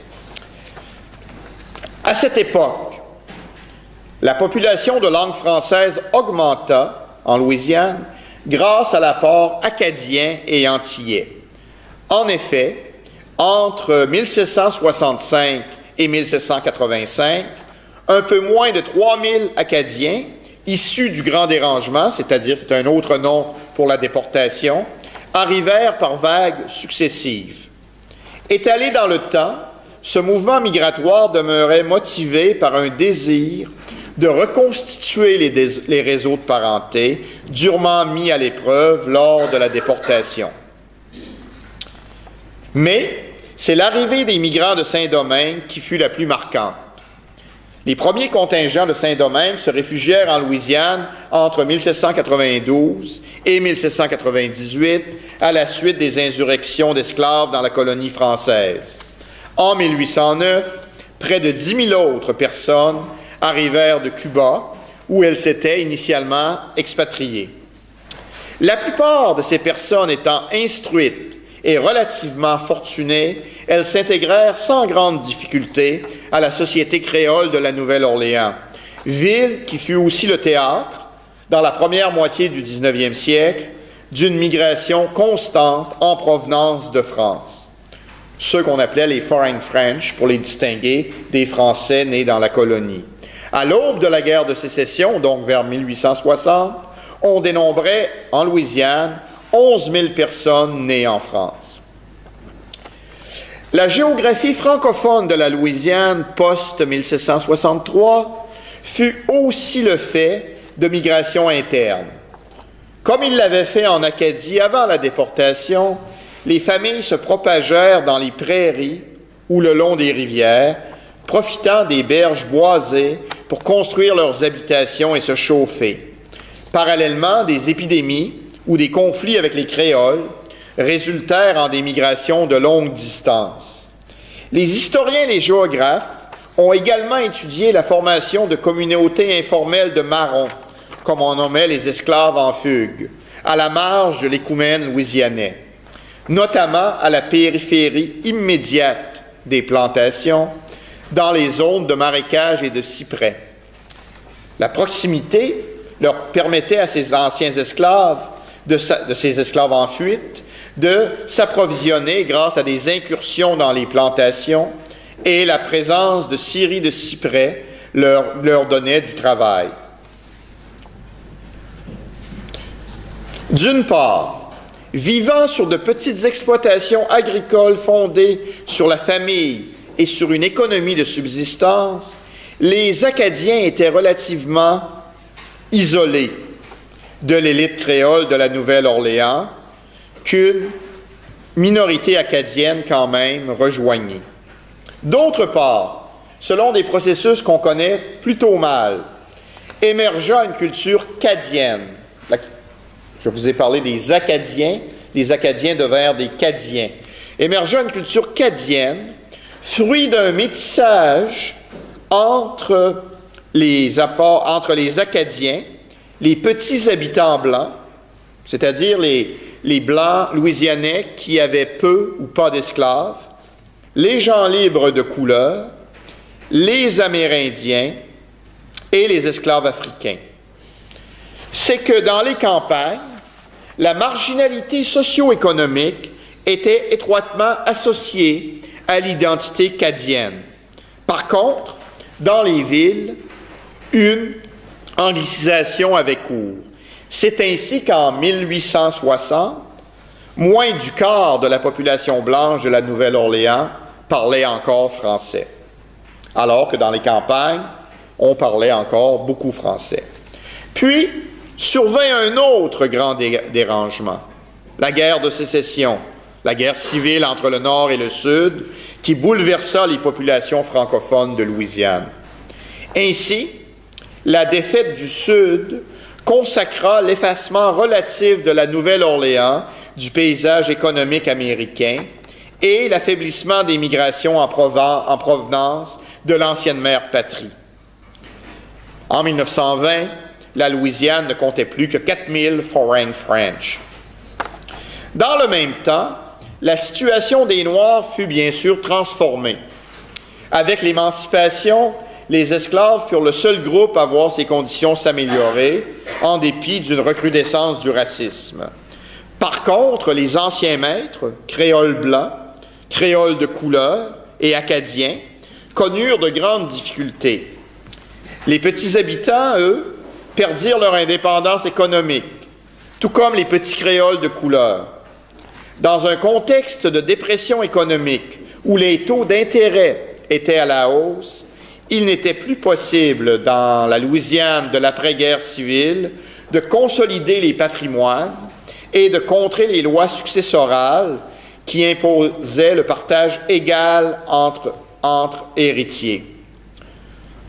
À cette époque, la population de langue française augmenta en Louisiane grâce à l'apport acadien et antillais. En effet, entre 1765 et 1785, un peu moins de 3000 Acadiens, issus du Grand Dérangement, c'est-à-dire c'est un autre nom pour la déportation, arrivèrent par vagues successives. Étalé dans le temps, ce mouvement migratoire demeurait motivé par un désir de reconstituer les, réseaux de parenté durement mis à l'épreuve lors de la déportation. Mais c'est l'arrivée des migrants de Saint-Domingue qui fut la plus marquante. Les premiers contingents de Saint-Domingue se réfugièrent en Louisiane entre 1792 et 1798 à la suite des insurrections d'esclaves dans la colonie française. En 1809, près de 10 000 autres personnes arrivèrent de Cuba, où elles s'étaient initialement expatriées. La plupart de ces personnes étant instruites et relativement fortunées, elles s'intégrèrent sans grande difficulté à la société créole de la Nouvelle-Orléans, ville qui fut aussi le théâtre, dans la première moitié du 19e siècle, d'une migration constante en provenance de France. Ceux qu'on appelait les Foreign French, pour les distinguer des Français nés dans la colonie. À l'aube de la guerre de sécession, donc vers 1860, on dénombrait en Louisiane 11 000 personnes nées en France. La géographie francophone de la Louisiane post-1763 fut aussi le fait de migrations internes. Comme il l'avait fait en Acadie avant la déportation, les familles se propagèrent dans les prairies ou le long des rivières, profitant des berges boisées pour construire leurs habitations et se chauffer. Parallèlement, des épidémies ou des conflits avec les créoles résultèrent en des migrations de longue distance. Les historiens et les géographes ont également étudié la formation de communautés informelles de marrons, comme on nommait les esclaves en fugue, à la marge de l'écoumène louisianais, notamment à la périphérie immédiate des plantations, dans les zones de marécage et de cyprès. La proximité leur permettait à ces anciens esclaves, de, ces esclaves en fuite, de s'approvisionner grâce à des incursions dans les plantations et la présence de scieries de cyprès leur donnait du travail. D'une part, vivant sur de petites exploitations agricoles fondées sur la famille et sur une économie de subsistance, les Acadiens étaient relativement isolés de l'élite créole de la Nouvelle-Orléans qu'une minorité acadienne quand même rejoignait. D'autre part, selon des processus qu'on connaît plutôt mal, émergea une culture cadienne. Je vous ai parlé des Acadiens, les Acadiens devinrent des Cadiens. Émergea une culture cadienne fruit d'un métissage entre les, Acadiens, les petits habitants blancs, c'est-à-dire les Blancs louisianais qui avaient peu ou pas d'esclaves, les gens libres de couleur, les Amérindiens et les esclaves africains. C'est que dans les campagnes, la marginalité socio-économique était étroitement associée à l'identité cadienne. Par contre, dans les villes, une anglicisation avait cours. C'est ainsi qu'en 1860, moins du quart de la population blanche de la Nouvelle-Orléans parlait encore français, alors que dans les campagnes, on parlait encore beaucoup français. Puis survint un autre grand dérangement, la guerre de sécession, la guerre civile entre le Nord et le Sud, qui bouleversa les populations francophones de Louisiane. Ainsi, la défaite du Sud consacra l'effacement relatif de la Nouvelle-Orléans du paysage économique américain et l'affaiblissement des migrations en, en provenance de l'ancienne mère patrie. En 1920, la Louisiane ne comptait plus que 4000 foreign French. Dans le même temps, la situation des Noirs fut bien sûr transformée. Avec l'émancipation, les esclaves furent le seul groupe à voir ses conditions s'améliorer en dépit d'une recrudescence du racisme. Par contre, les anciens maîtres, créoles blancs, créoles de couleur et acadiens, connurent de grandes difficultés. Les petits habitants, eux, perdirent leur indépendance économique, tout comme les petits créoles de couleur. Dans un contexte de dépression économique où les taux d'intérêt étaient à la hausse, il n'était plus possible dans la Louisiane de l'après-guerre civile de consolider les patrimoines et de contrer les lois successorales qui imposaient le partage égal entre, héritiers.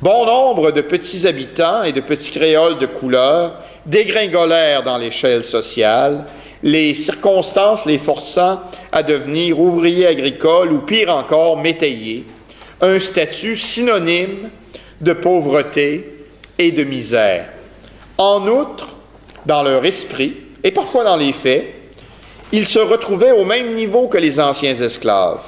Bon nombre de petits habitants et de petits créoles de couleur dégringolèrent dans l'échelle sociale, les circonstances les forçant à devenir ouvriers agricoles ou pire encore métayers, un statut synonyme de pauvreté et de misère. En outre, dans leur esprit, et parfois dans les faits, ils se retrouvaient au même niveau que les anciens esclaves.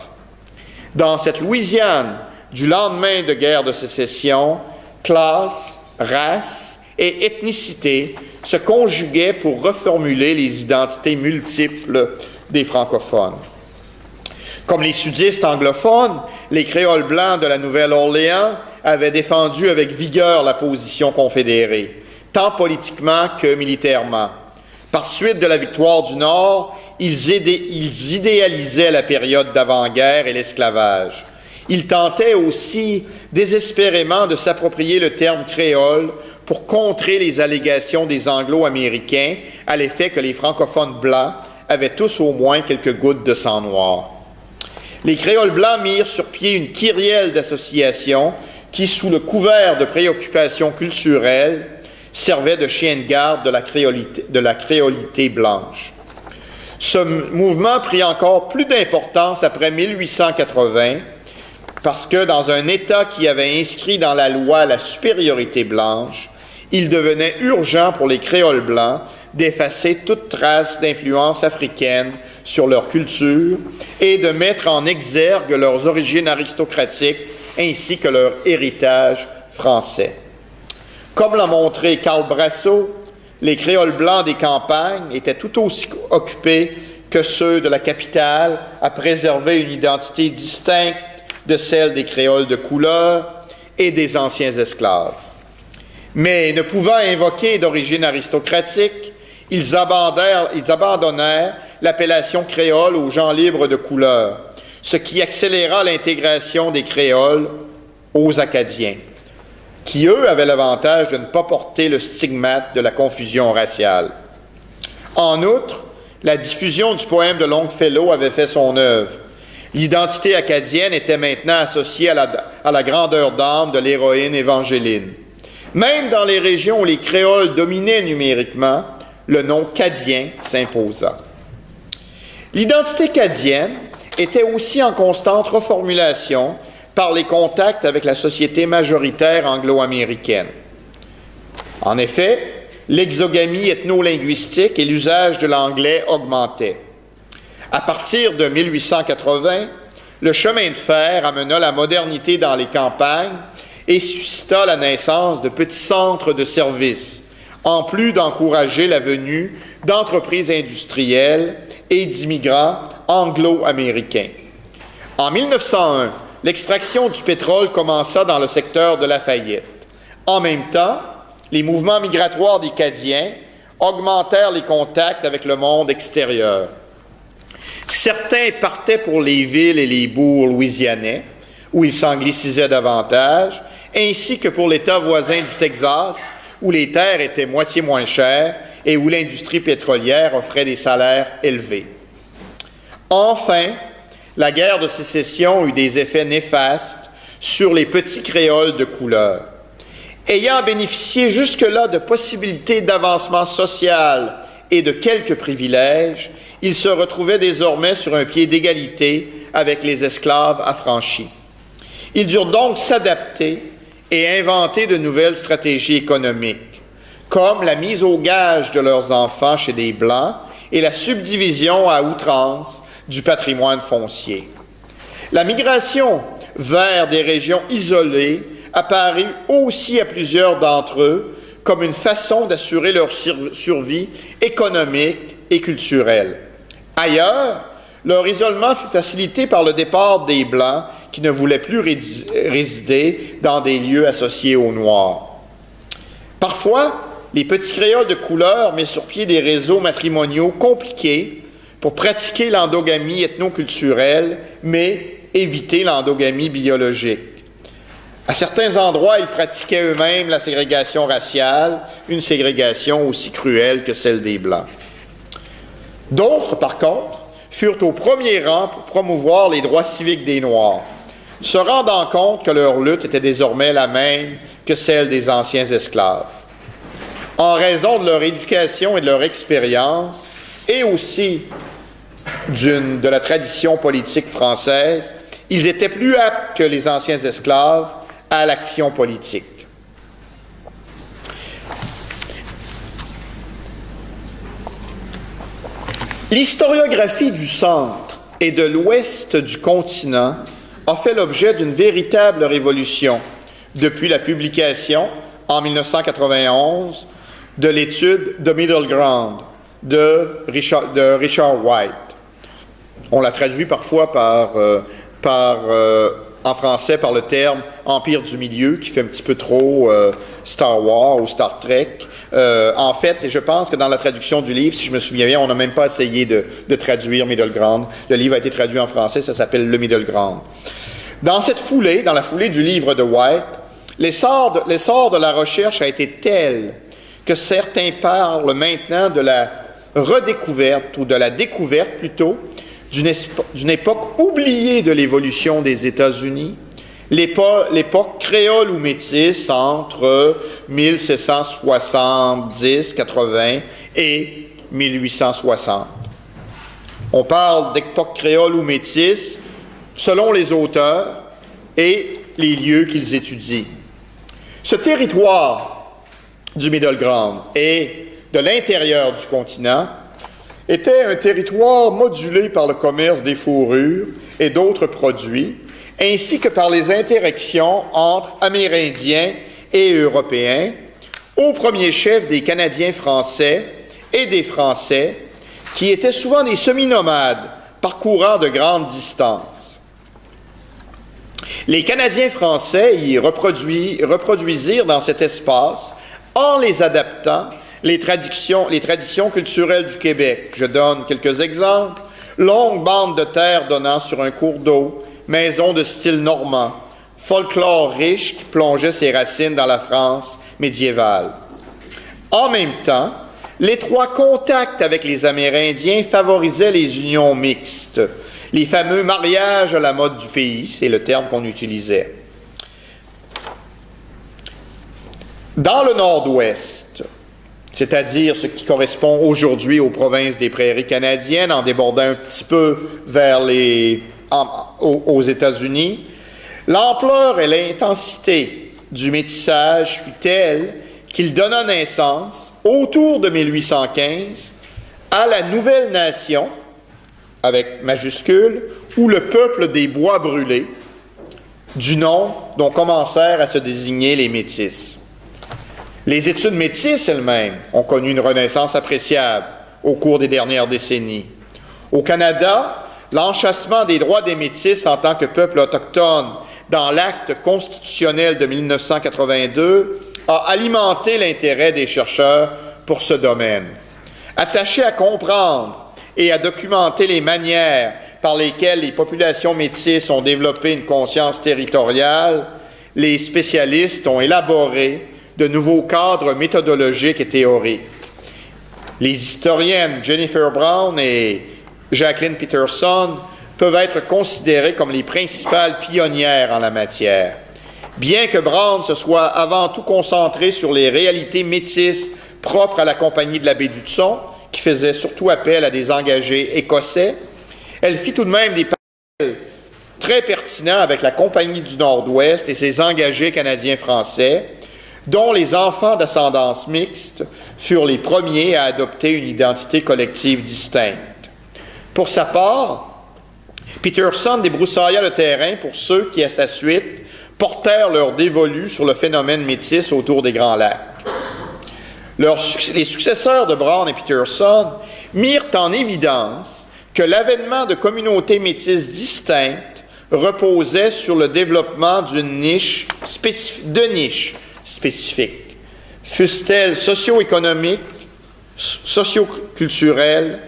Dans cette Louisiane du lendemain de guerre de sécession, classe, race et ethnicité se conjuguaient pour reformuler les identités multiples des francophones. Comme les sudistes anglophones, les créoles blancs de la Nouvelle-Orléans avaient défendu avec vigueur la position confédérée, tant politiquement que militairement. Par suite de la victoire du Nord, ils, ils idéalisaient la période d'avant-guerre et l'esclavage. Ils tentaient aussi désespérément de s'approprier le terme créole pour contrer les allégations des Anglo-Américains à l'effet que les francophones blancs avaient tous au moins quelques gouttes de sang noir. Les créoles blancs mirent sur pied une kyrielle d'associations qui, sous le couvert de préoccupations culturelles, servait de chien de garde de la créolité, de la créolité blanche. Ce mouvement prit encore plus d'importance après 1880 parce que dans un État qui avait inscrit dans la loi la supériorité blanche, il devenait urgent pour les créoles blancs d'effacer toute trace d'influence africaine sur leur culture et de mettre en exergue leurs origines aristocratiques ainsi que leur héritage français. Comme l'a montré Karl Brasso, les créoles blancs des campagnes étaient tout aussi occupés que ceux de la capitale à préserver une identité distincte de celle des créoles de couleur et des anciens esclaves. Mais ne pouvant invoquer d'origine aristocratique, ils abandonnèrent, l'appellation créole aux gens libres de couleur, ce qui accéléra l'intégration des créoles aux Acadiens, qui eux avaient l'avantage de ne pas porter le stigmate de la confusion raciale. En outre, la diffusion du poème de Longfellow avait fait son œuvre. L'identité acadienne était maintenant associée à la, à la grandeur d'âme de l'héroïne évangéline. Même dans les régions où les créoles dominaient numériquement, le nom cadien s'imposa. L'identité cadienne était aussi en constante reformulation par les contacts avec la société majoritaire anglo-américaine. En effet, l'exogamie ethno-linguistique et l'usage de l'anglais augmentaient. À partir de 1880, le chemin de fer amena la modernité dans les campagnes et suscita la naissance de petits centres de services, en plus d'encourager la venue d'entreprises industrielles et d'immigrants anglo-américains. En 1901, l'extraction du pétrole commença dans le secteur de Lafayette. En même temps, les mouvements migratoires des Cadiens augmentèrent les contacts avec le monde extérieur. Certains partaient pour les villes et les bourgs louisianais, où ils s'anglicisaient davantage, ainsi que pour l'État voisin du Texas, où les terres étaient moitié moins chères et où l'industrie pétrolière offrait des salaires élevés. Enfin, la guerre de sécession eut des effets néfastes sur les petits créoles de couleur. Ayant bénéficié jusque-là de possibilités d'avancement social et de quelques privilèges, ils se retrouvaient désormais sur un pied d'égalité avec les esclaves affranchis. Ils durent donc s'adapter et inventer de nouvelles stratégies économiques, comme la mise au gage de leurs enfants chez des Blancs et la subdivision à outrance du patrimoine foncier. La migration vers des régions isolées apparut aussi à plusieurs d'entre eux comme une façon d'assurer leur survie économique et culturelle. Ailleurs, leur isolement fut facilité par le départ des Blancs qui ne voulaient plus résider dans des lieux associés aux Noirs. Parfois, les petits créoles de couleur mettent sur pied des réseaux matrimoniaux compliqués pour pratiquer l'endogamie ethnoculturelle, mais éviter l'endogamie biologique. À certains endroits, ils pratiquaient eux-mêmes la ségrégation raciale, une ségrégation aussi cruelle que celle des Blancs. D'autres, par contre, furent au premier rang pour promouvoir les droits civiques des Noirs se rendant compte que leur lutte était désormais la même que celle des anciens esclaves. En raison de leur éducation et de leur expérience, et aussi de la tradition politique française, ils étaient plus aptes que les anciens esclaves à l'action politique. L'historiographie du centre et de l'ouest du continent a fait l'objet d'une véritable révolution depuis la publication en 1991 de l'étude The Middle Ground de Richard, White. On l'a traduit parfois par, euh, euh, en français par le terme Empire du milieu, qui fait un petit peu trop euh, Star Wars ou Star Trek. En fait, et je pense que dans la traduction du livre, si je me souviens bien, on n'a même pas essayé de, de, traduire Middle Ground. Le livre a été traduit en français, ça s'appelle Le Middle Ground. Dans cette foulée, dans la foulée du livre de White, l'essor de la recherche a été tel que certains parlent maintenant de la redécouverte, ou de la découverte plutôt, d'une époque oubliée de l'évolution des États-Unis, l'époque créole ou métisse entre 1770-80 et 1860. On parle d'époque créole ou métisse selon les auteurs et les lieux qu'ils étudient. Ce territoire du Middle Ground et de l'intérieur du continent était un territoire modulé par le commerce des fourrures et d'autres produits, ainsi que par les interactions entre Amérindiens et Européens, au premier chef des Canadiens français et des Français, qui étaient souvent des semi-nomades parcourant de grandes distances. Les Canadiens français y reproduisirent dans cet espace, en les adaptant, les traditions, les traditions culturelles du Québec. Je donne quelques exemples. Longue bande de terre donnant sur un cours d'eau, maison de style normand, folklore riche qui plongeait ses racines dans la France médiévale. En même temps, l'étroit contact avec les Amérindiens favorisait les unions mixtes, les fameux mariages à la mode du pays, c'est le terme qu'on utilisait. Dans le nord-ouest, c'est-à-dire ce qui correspond aujourd'hui aux provinces des prairies canadiennes, en débordant un petit peu vers les, aux, États-Unis, l'ampleur et l'intensité du métissage fut telle qu'il donna naissance, autour de 1815, à la nouvelle nation, avec majuscule, ou le peuple des bois brûlés, du nom dont commencèrent à se désigner les métis. Les études métisses elles-mêmes ont connu une renaissance appréciable au cours des dernières décennies. Au Canada, l'enchassement des droits des métis en tant que peuple autochtone dans l'acte constitutionnel de 1982 a alimenté l'intérêt des chercheurs pour ce domaine. Attachés à comprendre et à documenter les manières par lesquelles les populations métisses ont développé une conscience territoriale, les spécialistes ont élaboré de nouveaux cadres méthodologiques et théoriques. Les historiennes Jennifer Brown et Jacqueline Peterson peuvent être considérées comme les principales pionnières en la matière. Bien que Brown se soit avant tout concentrée sur les réalités métisses propres à la Compagnie de la baie d'Hudson, qui faisait surtout appel à des engagés écossais, elle fit tout de même des parallèles très pertinents avec la Compagnie du Nord-Ouest et ses engagés canadiens-français, dont les enfants d'ascendance mixte furent les premiers à adopter une identité collective distincte. Pour sa part, Peterson débroussailla le terrain pour ceux qui, à sa suite, portèrent leur dévolu sur le phénomène métis autour des Grands Lacs. les successeurs de Brown et Peterson mirent en évidence que l'avènement de communautés métisses distinctes reposait sur le développement d'une niche de niche spécifiques, fussent-elles socio-économiques, socio-culturelles,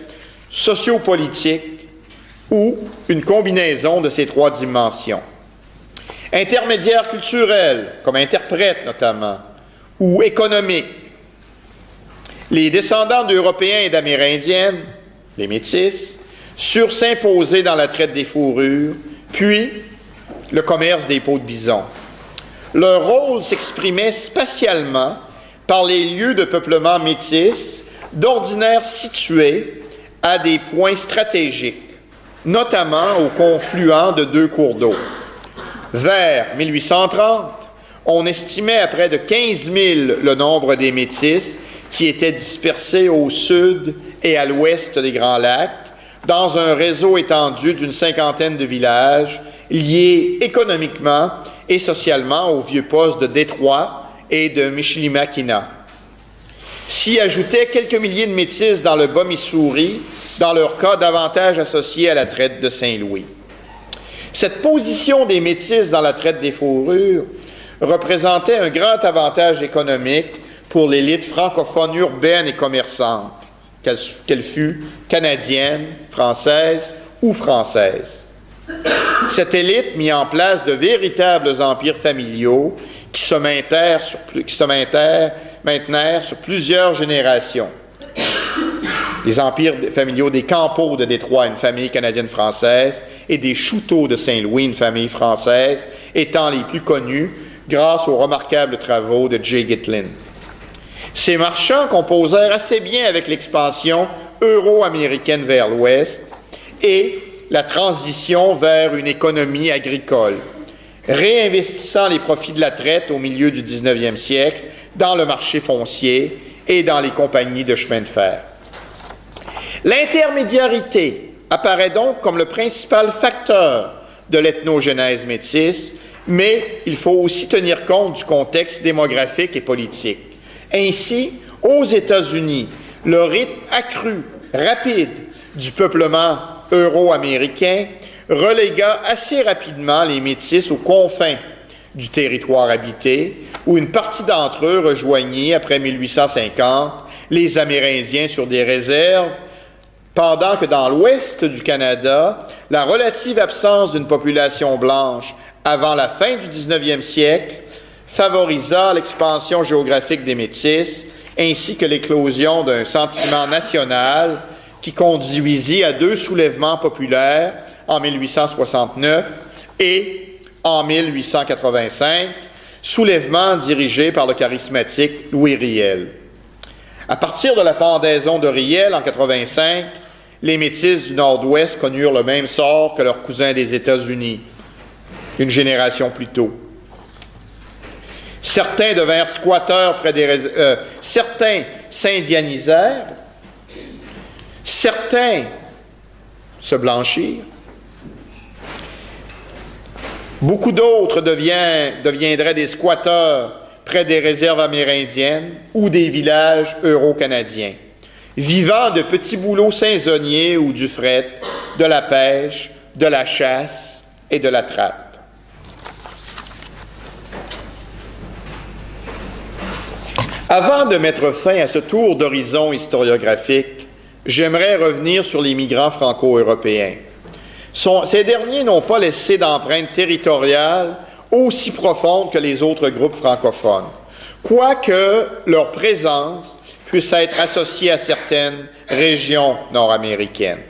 sociopolitiques ou une combinaison de ces trois dimensions. Intermédiaires culturels, comme interprètes notamment, ou économiques. Les descendants d'Européens et d'Amérindiennes, les Métis, surent s'imposer dans la traite des fourrures, puis le commerce des peaux de bison. Leur rôle s'exprimait spatialement par les lieux de peuplement métis, d'ordinaire situés à des points stratégiques, notamment au confluent de deux cours d'eau. Vers 1830, on estimait à près de 15 000 le nombre des métis qui étaient dispersés au sud et à l'ouest des Grands Lacs, dans un réseau étendu d'une cinquantaine de villages liés économiquement et socialement aux vieux postes de Détroit et de Michilimackina. S'y ajoutaient quelques milliers de métis dans le Bas-Missouri, dans leur cas davantage associés à la traite de Saint-Louis. Cette position des métis dans la traite des fourrures représentait un grand avantage économique pour l'élite francophone urbaine et commerçante, qu'elle fût canadienne, française ou française. Cette élite mit en place de véritables empires familiaux qui se maintenèrent sur, qui maintenèrent sur plusieurs générations. Les empires familiaux des Campos de Détroit, une famille canadienne-française, et des Chouteaux de Saint-Louis, une famille française, étant les plus connus grâce aux remarquables travaux de Jay Gitlin. Ces marchands composèrent assez bien avec l'expansion euro-américaine vers l'ouest et la transition vers une économie agricole, réinvestissant les profits de la traite au milieu du 19e siècle dans le marché foncier et dans les compagnies de chemin de fer. L'intermédiarité apparaît donc comme le principal facteur de l'ethnogénèse métisse, mais il faut aussi tenir compte du contexte démographique et politique. Ainsi, aux États-Unis, le rythme accru, rapide du peuplement euro-américain relégua assez rapidement les Métis aux confins du territoire habité, où une partie d'entre eux rejoignit, après 1850, les Amérindiens sur des réserves, pendant que dans l'ouest du Canada, la relative absence d'une population blanche avant la fin du 19e siècle favorisa l'expansion géographique des Métis, ainsi que l'éclosion d'un sentiment national qui conduisit à deux soulèvements populaires en 1869 et en 1885, soulèvements dirigés par le charismatique Louis Riel. À partir de la pendaison de Riel en 85, les Métis du Nord-Ouest connurent le même sort que leurs cousins des États-Unis, une génération plus tôt. Certains devinrent squatteurs près des... Euh, certains s'indianisèrent, certains se blanchirent, beaucoup d'autres deviendraient des squatteurs près des réserves amérindiennes ou des villages euro-canadiens, vivant de petits boulots saisonniers ou du fret, de la pêche, de la chasse et de la trappe. Avant de mettre fin à ce tour d'horizon historiographique, j'aimerais revenir sur les migrants franco-européens. Ces derniers n'ont pas laissé d'empreinte territoriale aussi profonde que les autres groupes francophones, quoique leur présence puisse être associée à certaines régions nord-américaines.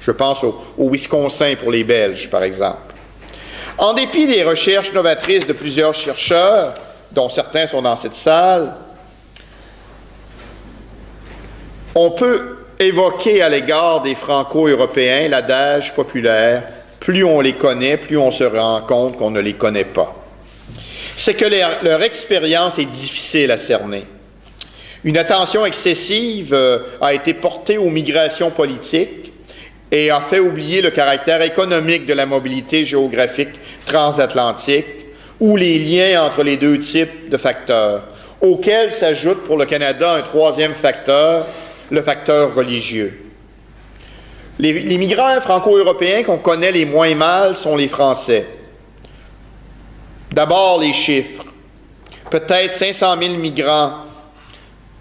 Je pense au, au, Wisconsin pour les Belges, par exemple. En dépit des recherches novatrices de plusieurs chercheurs, dont certains sont dans cette salle, On peut évoquer à l'égard des Franco-Européens l'adage populaire plus on les connaît, plus on se rend compte qu'on ne les connaît pas. C'est que leur, expérience est difficile à cerner. Une attention excessive euh, a été portée aux migrations politiques et a fait oublier le caractère économique de la mobilité géographique transatlantique ou les liens entre les deux types de facteurs, auxquels s'ajoute pour le Canada un troisième facteur, le facteur religieux. Les, migrants franco-européens qu'on connaît les moins mal sont les Français. D'abord, les chiffres. Peut-être 500 000 migrants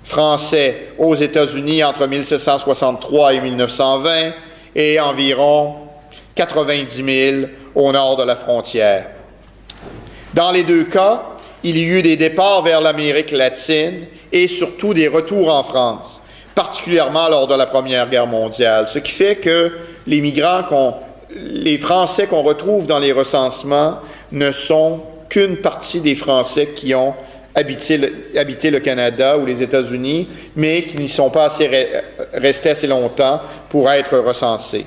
français aux États-Unis entre 1763 et 1920 et environ 90 000 au nord de la frontière. Dans les deux cas, il y eut des départs vers l'Amérique latine et surtout des retours en France particulièrement lors de la Première Guerre mondiale. Ce qui fait que les migrants les Français qu'on retrouve dans les recensements ne sont qu'une partie des Français qui ont habité le, Canada ou les États-Unis, mais qui n'y sont pas restés assez longtemps pour être recensés.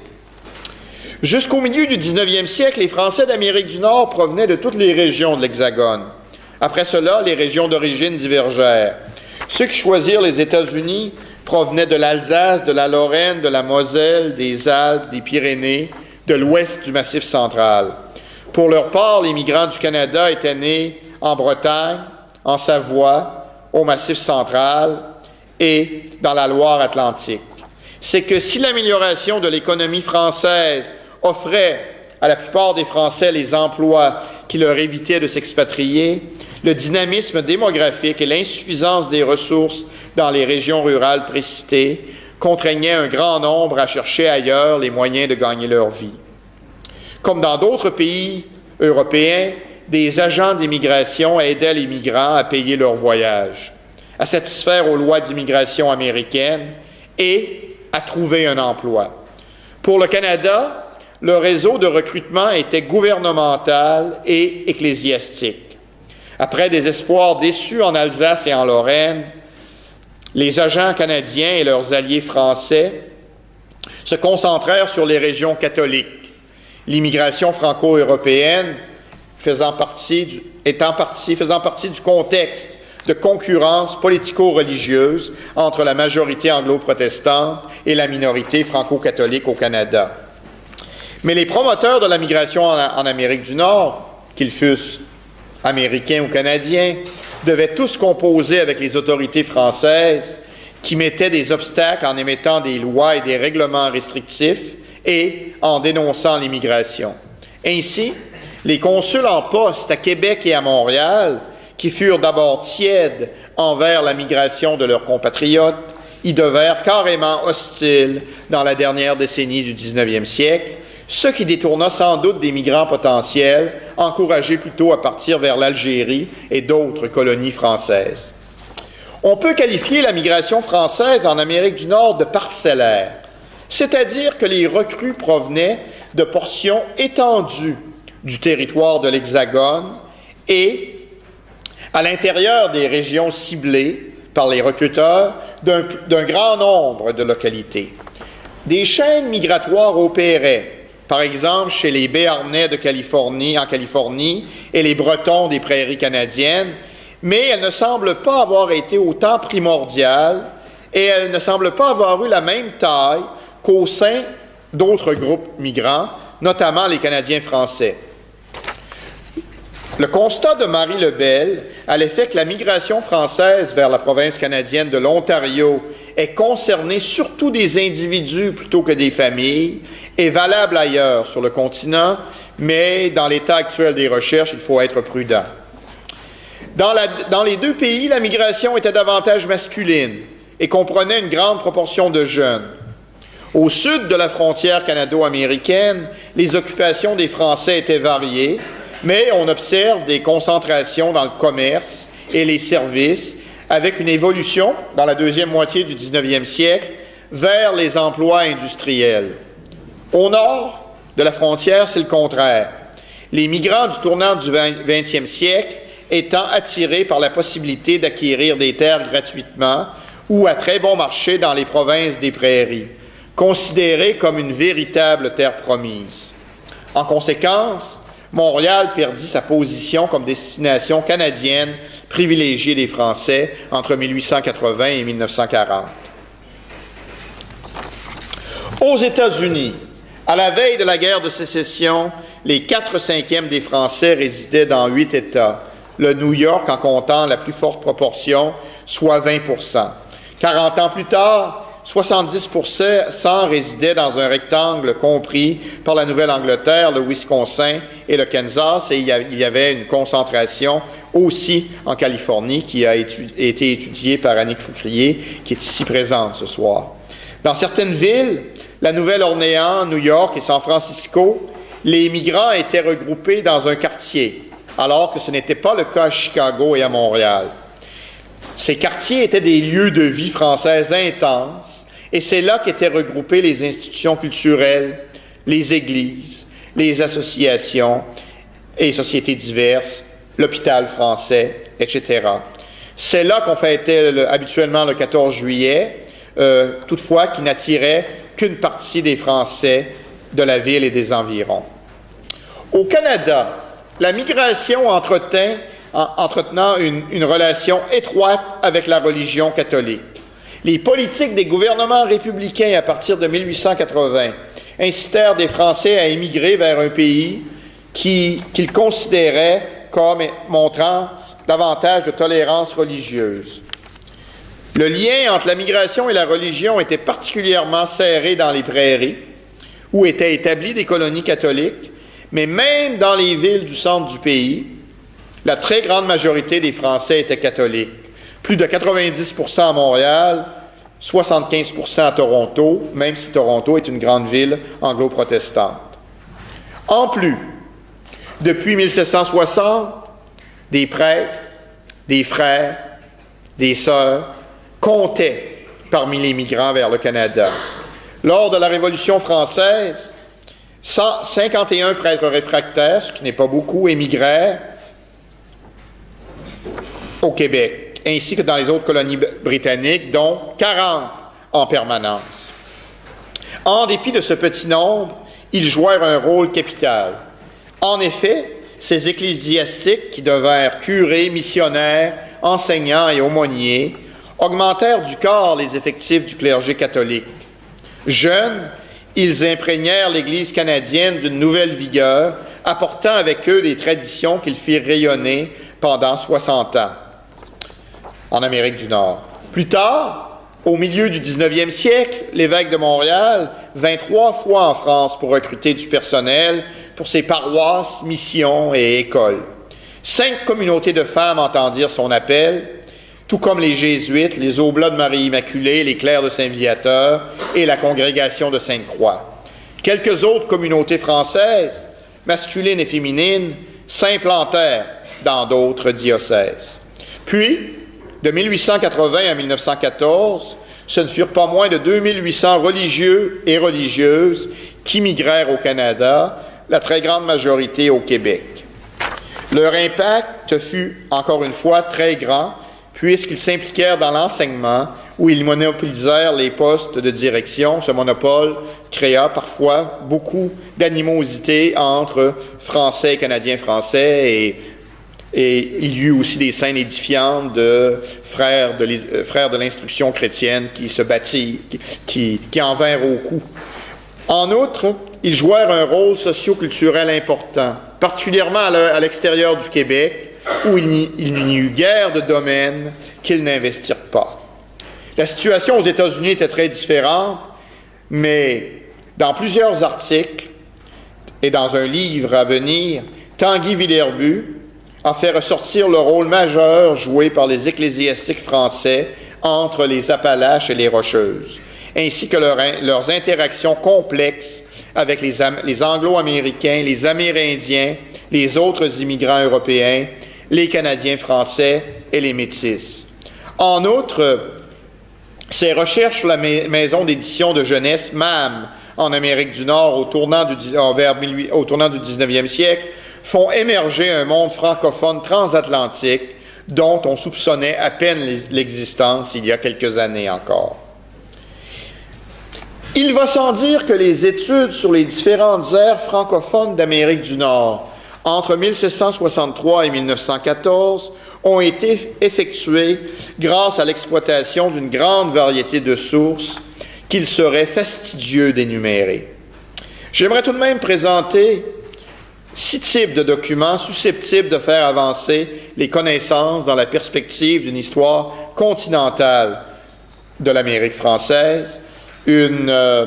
Jusqu'au milieu du 19e siècle, les Français d'Amérique du Nord provenaient de toutes les régions de l'Hexagone. Après cela, les régions d'origine divergèrent. Ceux qui choisirent les États-Unis provenaient de l'Alsace, de la Lorraine, de la Moselle, des Alpes, des Pyrénées, de l'ouest du Massif central. Pour leur part, les migrants du Canada étaient nés en Bretagne, en Savoie, au Massif central et dans la Loire-Atlantique. C'est que si l'amélioration de l'économie française offrait à la plupart des Français les emplois qui leur évitaient de s'expatrier, le dynamisme démographique et l'insuffisance des ressources dans les régions rurales précitées contraignaient un grand nombre à chercher ailleurs les moyens de gagner leur vie. Comme dans d'autres pays européens, des agents d'immigration aidaient les migrants à payer leur voyage, à satisfaire aux lois d'immigration américaines et à trouver un emploi. Pour le Canada, le réseau de recrutement était gouvernemental et ecclésiastique. Après des espoirs déçus en Alsace et en Lorraine, les agents canadiens et leurs alliés français se concentrèrent sur les régions catholiques. L'immigration franco-européenne faisant partie du contexte de concurrence politico-religieuse entre la majorité anglo-protestante et la minorité franco-catholique au Canada. Mais les promoteurs de la migration en Amérique du Nord, qu'ils fussent américains ou canadiens, devaient tous composer avec les autorités françaises qui mettaient des obstacles en émettant des lois et des règlements restrictifs et en dénonçant l'immigration. Ainsi, les consuls en poste à Québec et à Montréal, qui furent d'abord tièdes envers la migration de leurs compatriotes, y devinrent carrément hostiles dans la dernière décennie du 19e siècle ce qui détourna sans doute des migrants potentiels, encouragés plutôt à partir vers l'Algérie et d'autres colonies françaises. On peut qualifier la migration française en Amérique du Nord de parcellaire, c'est-à-dire que les recrues provenaient de portions étendues du territoire de l'Hexagone et à l'intérieur des régions ciblées par les recruteurs d'un grand nombre de localités. Des chaînes migratoires opéraient par exemple chez les Béarnais de Californie, en Californie, et les Bretons des prairies canadiennes, mais elle ne semble pas avoir été autant primordiale et elle ne semble pas avoir eu la même taille qu'au sein d'autres groupes migrants, notamment les Canadiens français. Le constat de Marie Lebel à l'effet que la migration française vers la province canadienne de l'Ontario est concernée surtout des individus plutôt que des familles est valable ailleurs sur le continent, mais dans l'état actuel des recherches, il faut être prudent. Dans, dans, les deux pays, la migration était davantage masculine et comprenait une grande proportion de jeunes. Au sud de la frontière canado-américaine, les occupations des Français étaient variées, mais on observe des concentrations dans le commerce et les services, avec une évolution dans la deuxième moitié du 19e siècle vers les emplois industriels. Au nord de la frontière, c'est le contraire. Les migrants du tournant du 20e siècle étant attirés par la possibilité d'acquérir des terres gratuitement ou à très bon marché dans les provinces des prairies, considérées comme une véritable terre promise. En conséquence, Montréal perdit sa position comme destination canadienne privilégiée des Français entre 1880 et 1940. Aux États-Unis, à la veille de la guerre de sécession, les quatre cinquièmes des Français résidaient dans huit États, le New York en comptant la plus forte proportion, soit 20% Quarante ans plus tard, 70% résidaient dans un rectangle compris par la Nouvelle-Angleterre, le Wisconsin et le Kansas, et il y avait une concentration aussi en Californie qui a été étudiée par Annick Foucrier, qui est ici présente ce soir. Dans certaines villes, la Nouvelle-Orléans, New York et San Francisco, les migrants étaient regroupés dans un quartier, alors que ce n'était pas le cas à Chicago et à Montréal. Ces quartiers étaient des lieux de vie française intenses, et c'est là qu'étaient regroupées les institutions culturelles, les églises, les associations et sociétés diverses, l'hôpital français, etc. C'est là qu'on fêtait habituellement le 14 juillet, euh, toutefois qui n'attirait qu'une partie des Français de la ville et des environs. Au Canada, la migration entretint, entretenant une, une relation étroite avec la religion catholique. Les politiques des gouvernements républicains à partir de 1880 incitèrent des Français à émigrer vers un pays qu'ils considéraient comme montrant davantage de tolérance religieuse. Le lien entre la migration et la religion était particulièrement serré dans les prairies, où étaient établies des colonies catholiques, mais même dans les villes du centre du pays, la très grande majorité des Français étaient catholiques. Plus de 90% à Montréal, 75% à Toronto, même si Toronto est une grande ville anglo-protestante. En plus, depuis 1760, des prêtres, des frères, des sœurs comptaient parmi les migrants vers le Canada. Lors de la Révolution française, 151 prêtres réfractaires, ce qui n'est pas beaucoup, émigrèrent au Québec, ainsi que dans les autres colonies britanniques, dont 40 en permanence. En dépit de ce petit nombre, ils jouèrent un rôle capital. En effet, ces ecclésiastiques, qui devinrent curés, missionnaires, enseignants et aumôniers, augmentèrent du corps les effectifs du clergé catholique. Jeunes, ils imprégnèrent l'Église canadienne d'une nouvelle vigueur, apportant avec eux des traditions qu'ils firent rayonner pendant 60 ans en Amérique du Nord. Plus tard, au milieu du 19e siècle, l'évêque de Montréal vint trois fois en France pour recruter du personnel pour ses paroisses, missions et écoles. Cinq communautés de femmes entendirent son appel, tout comme les Jésuites, les Oblats de Marie Immaculée, les Clercs de Saint-Viateur et la Congrégation de Sainte-Croix. Quelques autres communautés françaises, masculines et féminines, s'implantèrent dans d'autres diocèses. Puis, de 1880 à 1914, ce ne furent pas moins de 2800 religieux et religieuses qui migrèrent au Canada, la très grande majorité au Québec. Leur impact fut, encore une fois, très grand, puisqu'ils s'impliquèrent dans l'enseignement, où ils monopolisèrent les postes de direction. Ce monopole créa parfois beaucoup d'animosité entre Français, Canadiens français, et, et, il y eut aussi des scènes édifiantes de frères de, euh, l'instruction chrétienne qui se battirent, qui, qui en vinrent au cou. En outre, ils jouèrent un rôle socio-culturel important, particulièrement à l'extérieur du Québec, où il n'y eut guère de domaines qu'ils n'investirent pas. La situation aux États-Unis était très différente, mais dans plusieurs articles et dans un livre à venir, Tanguy Villerbu a fait ressortir le rôle majeur joué par les ecclésiastiques français entre les Appalaches et les Rocheuses, ainsi que leurs interactions complexes avec les, les Anglo-Américains, les Amérindiens, les autres immigrants européens, les Canadiens français et les Métis. En outre, ses recherches sur la maison d'édition de jeunesse MAM en Amérique du Nord au tournant du, vers, au tournant du 19e siècle font émerger un monde francophone transatlantique dont on soupçonnait à peine l'existence il y a quelques années encore. Il va sans dire que les études sur les différentes aires francophones d'Amérique du Nord entre 1763 et 1914 ont été effectuées grâce à l'exploitation d'une grande variété de sources qu'il serait fastidieux d'énumérer. J'aimerais tout de même présenter six types de documents susceptibles de faire avancer les connaissances dans la perspective d'une histoire continentale de l'Amérique française, une, euh,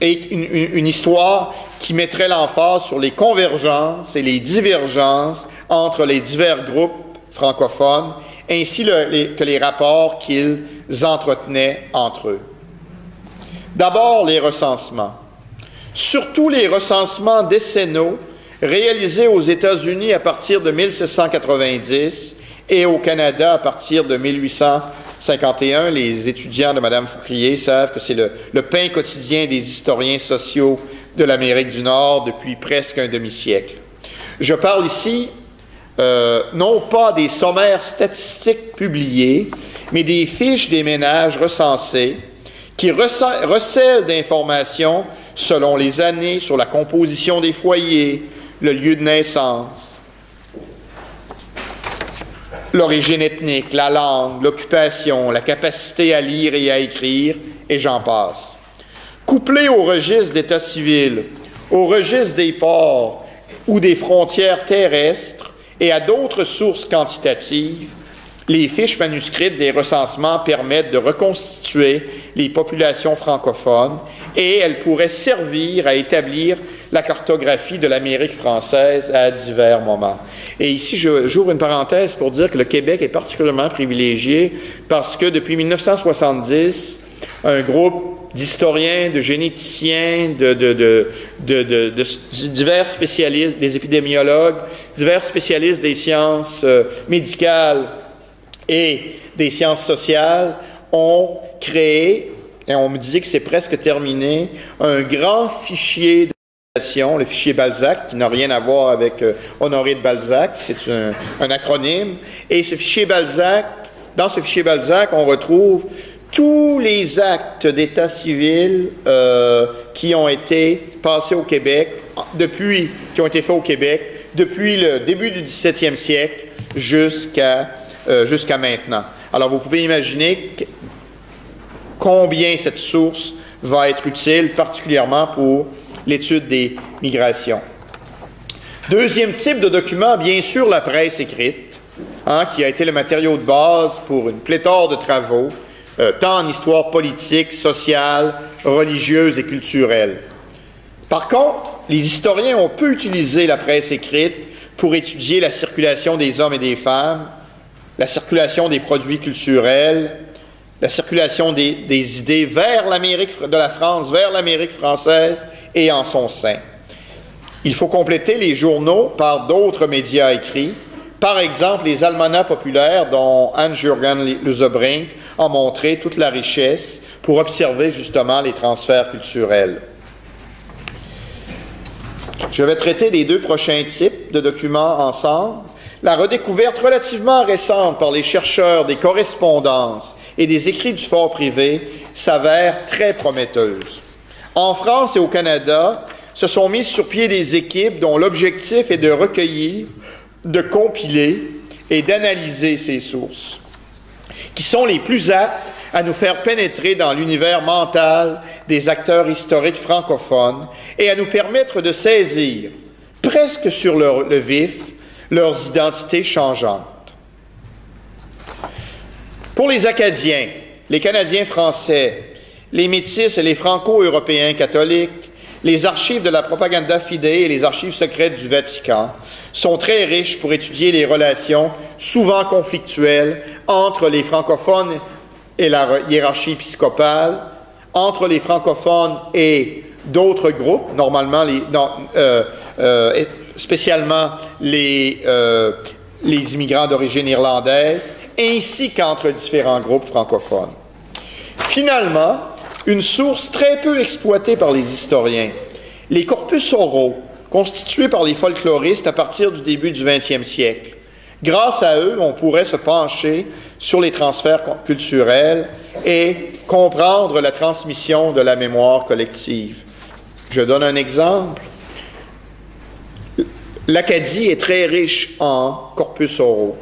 une, histoire qui mettrait l'emphase sur les convergences et les divergences entre les divers groupes francophones, ainsi que les rapports qu'ils entretenaient entre eux. D'abord, les recensements. Surtout les recensements décennaux réalisés aux États-Unis à partir de 1790 et au Canada à partir de 1851. Les étudiants de Mme Foucrier savent que c'est le, pain quotidien des historiens sociaux de l'Amérique du Nord depuis presque un demi-siècle. Je parle ici euh, non pas des sommaires statistiques publiés, mais des fiches des ménages recensés qui recèlent d'informations selon les années sur la composition des foyers, le lieu de naissance, l'origine ethnique, la langue, l'occupation, la capacité à lire et à écrire, et j'en passe. Couplés au registre d'état civil, au registre des ports ou des frontières terrestres et à d'autres sources quantitatives, les fiches manuscrites des recensements permettent de reconstituer les populations francophones et elles pourraient servir à établir la cartographie de l'Amérique française à divers moments. Et ici, j'ouvre une parenthèse pour dire que le Québec est particulièrement privilégié parce que depuis 1970, un groupe d'historiens, de généticiens, de, de, divers spécialistes, des épidémiologues, divers spécialistes des sciences euh, médicales et des sciences sociales ont créé, et on me dit que c'est presque terminé, un grand fichier de le fichier Balzac, qui n'a rien à voir avec euh, Honoré de Balzac, c'est un, acronyme. Et ce fichier Balzac, dans ce fichier Balzac, on retrouve tous les actes d'état civil euh, qui ont été passés au Québec, depuis, qui ont été faits au Québec, depuis le début du 17e siècle jusqu'à euh, jusqu'à maintenant. Alors, vous pouvez imaginer combien cette source va être utile, particulièrement pour l'étude des migrations. Deuxième type de document, bien sûr, la presse écrite, hein, qui a été le matériau de base pour une pléthore de travaux, euh, tant en histoire politique, sociale, religieuse et culturelle. Par contre, les historiens ont peu utilisé la presse écrite pour étudier la circulation des hommes et des femmes, la circulation des produits culturels, la circulation des, idées vers l'Amérique de la France, vers l'Amérique française et en son sein. Il faut compléter les journaux par d'autres médias écrits, par exemple les almanachs populaires dont Hans-Jürgen Lusebrink a montré toute la richesse pour observer justement les transferts culturels. Je vais traiter les deux prochains types de documents ensemble. La redécouverte relativement récente par les chercheurs des correspondances et des écrits du fort privé s'avère très prometteuse. En France et au Canada, se sont mises sur pied des équipes dont l'objectif est de recueillir, de compiler et d'analyser ces sources, qui sont les plus aptes à nous faire pénétrer dans l'univers mental des acteurs historiques francophones et à nous permettre de saisir, presque sur le vif, leurs identités changeantes. Pour les Acadiens, les Canadiens français, les Métis et les Franco-Européens catholiques, les archives de la propaganda fidée et les archives secrètes du Vatican sont très riches pour étudier les relations souvent conflictuelles entre les francophones et la hiérarchie épiscopale, entre les francophones et d'autres groupes, normalement euh, euh, spécialement euh, les immigrants d'origine irlandaise, ainsi qu'entre différents groupes francophones. Finalement, une source très peu exploitée par les historiens, les corpus oraux, constitués par les folkloristes à partir du début du 20e siècle. Grâce à eux, on pourrait se pencher sur les transferts culturels et comprendre la transmission de la mémoire collective. Je donne un exemple. L'Acadie est très riche en corpus oraux.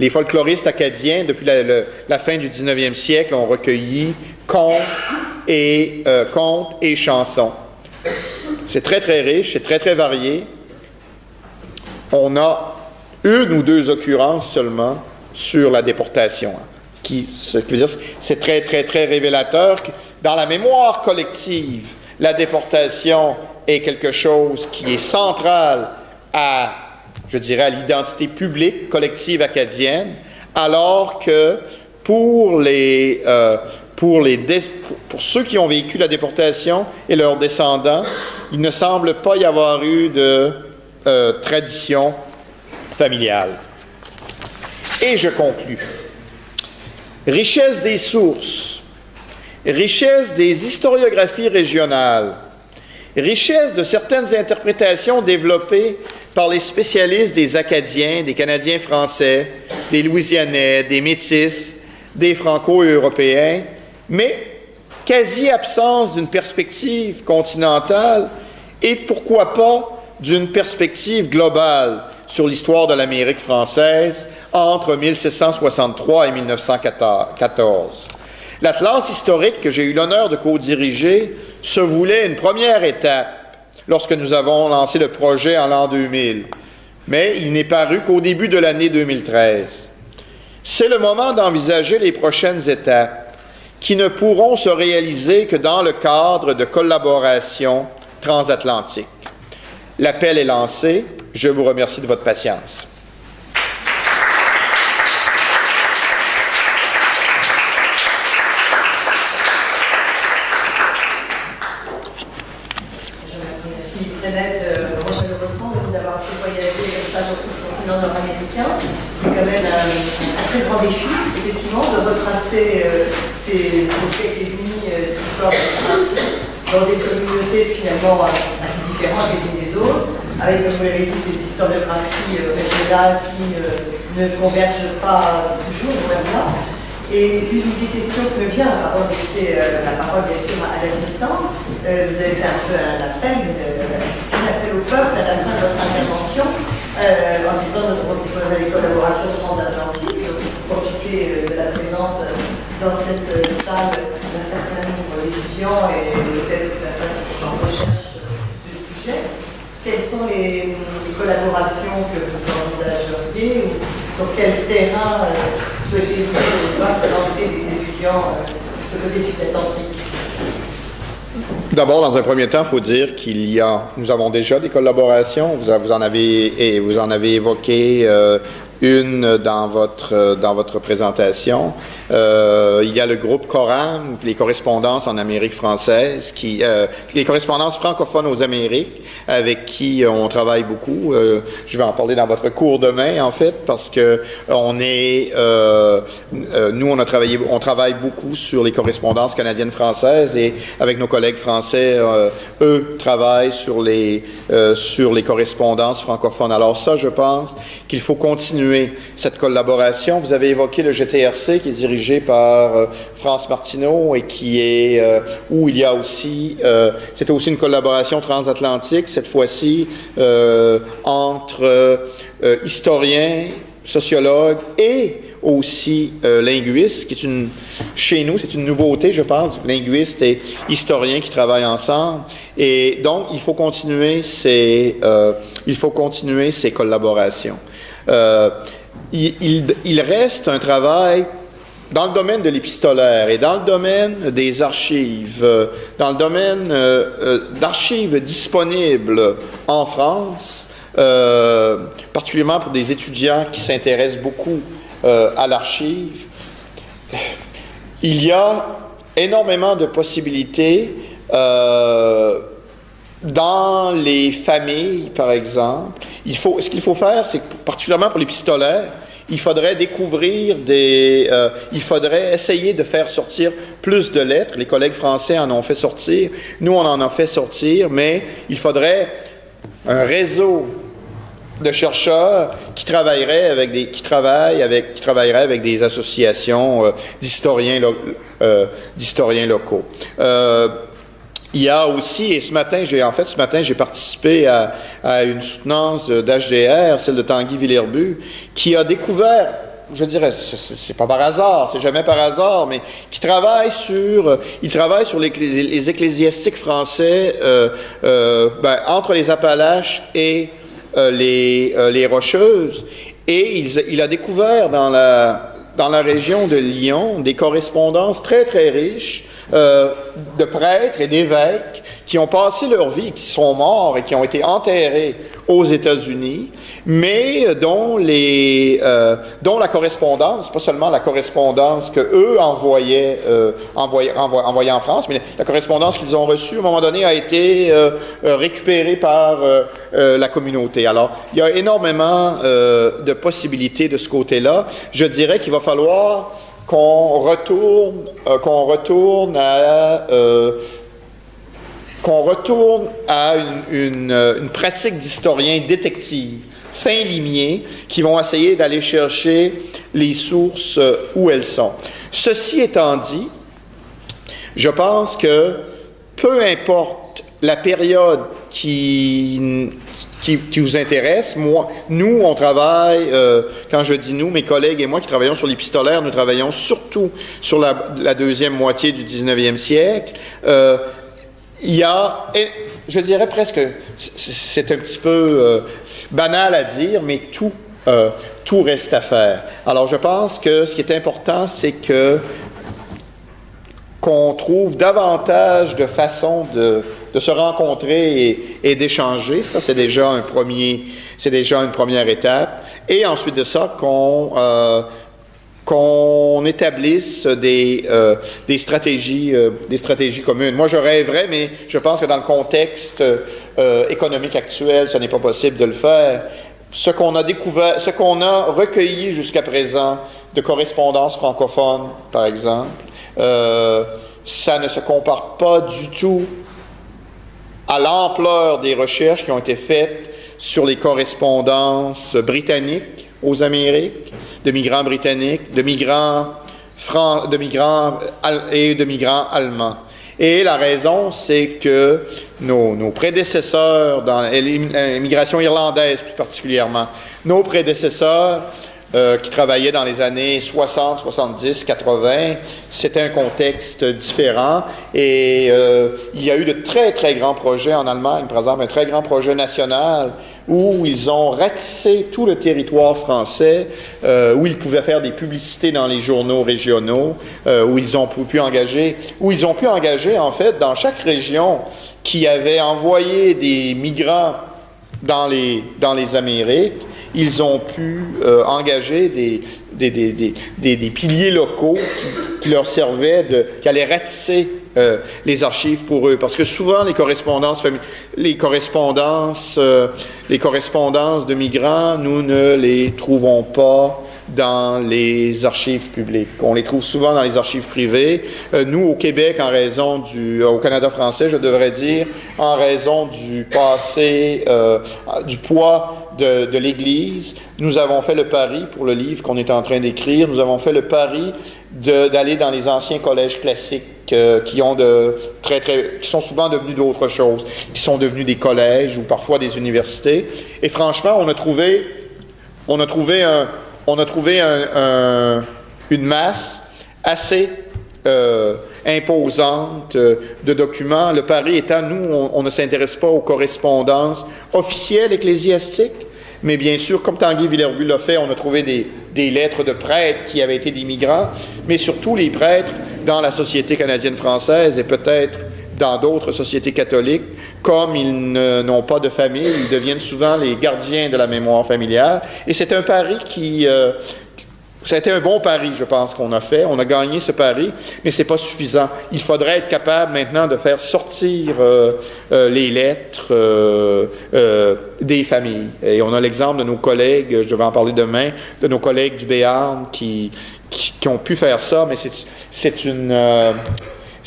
Les folkloristes acadiens, depuis la, fin du 19e siècle, ont recueilli contes et, euh, contes et chansons. C'est très, très riche, c'est très, très varié. On a une ou deux occurrences seulement sur la déportation. Hein, c'est très, très, très révélateur. Dans la mémoire collective, la déportation est quelque chose qui est central à, je dirais, à l'identité publique collective acadienne, alors que euh, pour ceux qui ont vécu la déportation et leurs descendants, il ne semble pas y avoir eu de euh, tradition familiale. Et je conclus. Richesse des sources, richesse des historiographies régionales, richesse de certaines interprétations développées par les spécialistes des Acadiens, des Canadiens français, des Louisianais, des Métis, des Franco-Européens, mais quasi-absence d'une perspective continentale et pourquoi pas d'une perspective globale sur l'histoire de l'Amérique française entre 1763 et 1914. L'Atlas historique que j'ai eu l'honneur de co-diriger se voulait une première étape lorsque nous avons lancé le projet en l'an 2000, mais il n'est paru qu'au début de l'année 2013. C'est le moment d'envisager les prochaines étapes qui ne pourront se réaliser que dans le cadre de collaboration transatlantique. L'appel est lancé. Je vous remercie de votre patience. Ce siècle et demi euh, d'histoire dans des communautés finalement assez différentes les unes des autres, avec, comme vous l'avez dit, ces historiographies euh, régionales qui ne convergent pas toujours, là. Et une des questions qui me vient, avant de laisser la parole bien sûr à l'assistance, vous avez fait un peu un appel, un appel au peuple à la fin de votre intervention, en disant qu'il faudrait des collaborations transatlantiques, profiter de la présence dans cette salle d'un certain nombre d'étudiants et peut-être certains sont en recherche du sujet. Quelles sont les, collaborations que vous envisageriez ou sur quel terrain euh, souhaitez-vous voir se lancer des étudiants euh, de ce côté atlantique D'abord, dans un premier temps, il faut dire qu'il y a, nous avons déjà des collaborations. Vous, en avez et vous en avez évoqué euh, une dans votre dans votre présentation. Euh, il y a le groupe Coram, les correspondances en Amérique française, qui, euh, les correspondances francophones aux Amériques, avec qui on travaille beaucoup. Euh, je vais en parler dans votre cours demain, en fait, parce que on est, euh, euh, nous, on a travaillé, on travaille beaucoup sur les correspondances canadiennes françaises et avec nos collègues français, euh, eux travaillent sur les sur les correspondances francophones. Alors ça, je pense qu'il faut continuer cette collaboration. Vous avez évoqué le GTRC qui est dirigé par euh, France Martineau et qui est euh, où il y a aussi euh, c'était aussi une collaboration transatlantique cette fois-ci entre historiens, sociologues et aussi linguistes, qui est une chez nous c'est une nouveauté je pense, linguistes et historiens qui travaillent ensemble et donc il faut continuer ces il faut continuer ces collaborations. Il, il, reste un travail dans le domaine de l'épistolaire et dans le domaine des archives, euh, dans le domaine euh, euh, d'archives disponibles en France, particulièrement pour des étudiants qui s'intéressent beaucoup à l'archive, il y a énormément de possibilités dans les familles, par exemple. Il faut, ce qu'il faut faire, c'est particulièrement pour l'épistolaire, il faudrait découvrir des... Euh, il faudrait essayer de faire sortir plus de lettres. Les collègues français en ont fait sortir. Nous, on en a fait sortir, mais il faudrait un réseau de chercheurs qui travailleraient avec des qui travaillent avec qui travailleraient avec des associations euh, d'historiens euh, d'historiens locaux. Il y a aussi, et ce matin, j'ai en fait ce matin j'ai participé à, une soutenance d'HDR, celle de Tanguy Villerbu, qui a découvert je dirais, c'est pas par hasard, c'est jamais par hasard, mais qui travaille sur, il travaille sur les, ecclésiastiques français euh, euh, ben, entre les Appalaches et euh, les, les Rocheuses, et il, il, a découvert dans la dans la région de Lyon des correspondances très très riches euh, de prêtres et d'évêques qui ont passé leur vie, qui sont morts et qui ont été enterrés aux États-Unis, mais dont, les, euh, dont la correspondance, pas seulement la correspondance que eux envoyaient, euh, envoyaient, envoyaient, en France, mais la correspondance qu'ils ont reçue à un moment donné a été euh, euh récupérée par euh, euh, la communauté. Alors, il y a énormément de possibilités de ce côté-là. Je dirais qu'il va falloir qu'on retourne, qu'on retourne à qu'on retourne à une, une pratique d'historien détective, fin limier, qui vont essayer d'aller chercher les sources où elles sont. Ceci étant dit, je pense que peu importe la période qui, qui, vous intéresse. Moi, nous, on travaille, euh, quand je dis nous, mes collègues et moi qui travaillons sur l'épistolaire, nous travaillons surtout sur la, deuxième moitié du 19e siècle. Euh, il y a, je dirais presque, c'est un petit peu euh, banal à dire, mais tout, tout reste à faire. Alors, je pense que ce qui est important, c'est que qu'on trouve davantage de façons de, de se rencontrer et, d'échanger. Ça, c'est déjà un premier, c'est déjà une première étape. Et ensuite de ça, qu'on euh, qu'on établisse des, euh, stratégies, euh, des stratégies communes. Moi, je rêverais, mais je pense que dans le contexte économique actuel, ce n'est pas possible de le faire. Ce qu'on a découvert, ce qu'on a recueilli jusqu'à présent de correspondances francophones, par exemple, ça ne se compare pas du tout à l'ampleur des recherches qui ont été faites sur les correspondances britanniques aux Amériques, de migrants britanniques, de migrants, de migrants et de migrants allemands. Et la raison, c'est que nos, nos, prédécesseurs, dans l'immigration irlandaise plus particulièrement, nos prédécesseurs euh, qui travaillaient dans les années 60, 70, 80. C'était un contexte différent et euh, il y a eu de très, très grands projets en Allemagne, par exemple, un très grand projet national où ils ont ratissé tout le territoire français, euh, où ils pouvaient faire des publicités dans les journaux régionaux, où ils ont pu engager, où ils ont pu engager en fait dans chaque région qui avait envoyé des migrants dans les, Amériques, ils ont pu euh, engager des, piliers locaux qui, leur servaient qui allaient ratisser euh, les archives pour eux. Parce que souvent, les correspondances, les correspondances, euh, les correspondances de migrants, nous ne les trouvons pas dans les archives publiques. On les trouve souvent dans les archives privées. Euh, nous, au Québec, en raison du, euh, au Canada français, je devrais dire, en raison du passé, euh, du poids de, l'Église, nous avons fait le pari pour le livre qu'on est en train d'écrire. Nous avons fait le pari d'aller dans les anciens collèges classiques qui ont de très très qui sont souvent devenus d'autres choses, qui sont devenus des collèges ou parfois des universités. Et franchement, on a trouvé on a trouvé un, on a trouvé une masse assez euh, imposante euh, de documents. Le pari étant, nous, on, ne s'intéresse pas aux correspondances officielles ecclésiastiques, mais bien sûr, comme Tanguy Villerbu l'a fait, on a trouvé des, des, lettres de prêtres qui avaient été des migrants, mais surtout les prêtres dans la société canadienne-française et peut-être dans d'autres sociétés catholiques, comme ils n'ont pas de famille, ils deviennent souvent les gardiens de la mémoire familiale. Et c'est un pari qui... Euh, été un bon pari, je pense, qu'on a fait. On a gagné ce pari, mais ce n'est pas suffisant. Il faudrait être capable maintenant de faire sortir euh, euh, les lettres des familles. Et on a l'exemple de nos collègues, je vais en parler demain, de nos collègues du Béarn qui, qui, ont pu faire ça, mais c'est une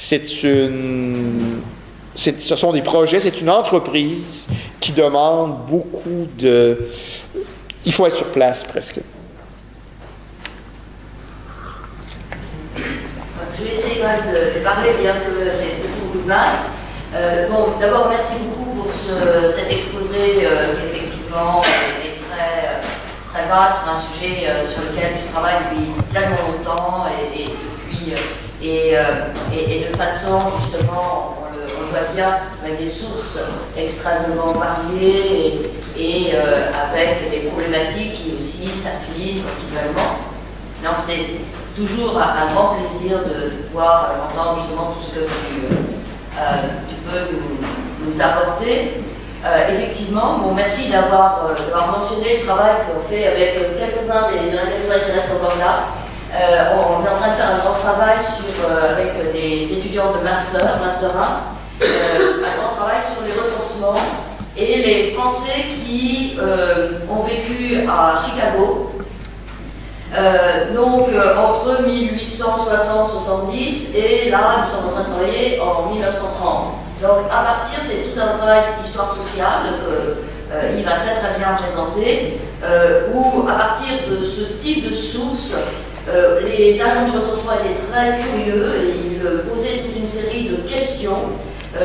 c'est une, ce sont des projets, c'est une entreprise qui demande beaucoup de... Il faut être sur place presque. Je vais essayer quand même de, parler, bien que j'ai beaucoup de mal. Euh, bon, d'abord, merci beaucoup pour cet exposé euh, qui effectivement est très, très vaste sur un sujet euh, sur lequel tu travailles depuis tellement longtemps et, et depuis euh, et, de façon, justement, on le, voit bien, avec des sources extrêmement variées et, euh, avec des problématiques qui aussi s'affinent continuellement. Donc c'est toujours un, grand plaisir de, pouvoir entendre justement tout ce que tu, euh, peux nous, apporter. effectivement, bon, merci d'avoir mentionné le travail qu'on fait avec quelques-uns des, des qui restent encore là. Euh, on est en train de faire un grand travail sur, euh, avec des étudiants de master, master 1, euh, un grand travail sur les recensements et les Français qui ont vécu à Chicago. donc entre 1860-70 et là nous sommes en train de travailler en 1930. Donc à partir, c'est tout un travail d'histoire sociale euh, il va très très bien présenter, euh, où à partir de ce type de source, euh, les agents du recensement étaient très curieux et ils posaient toute une série de questions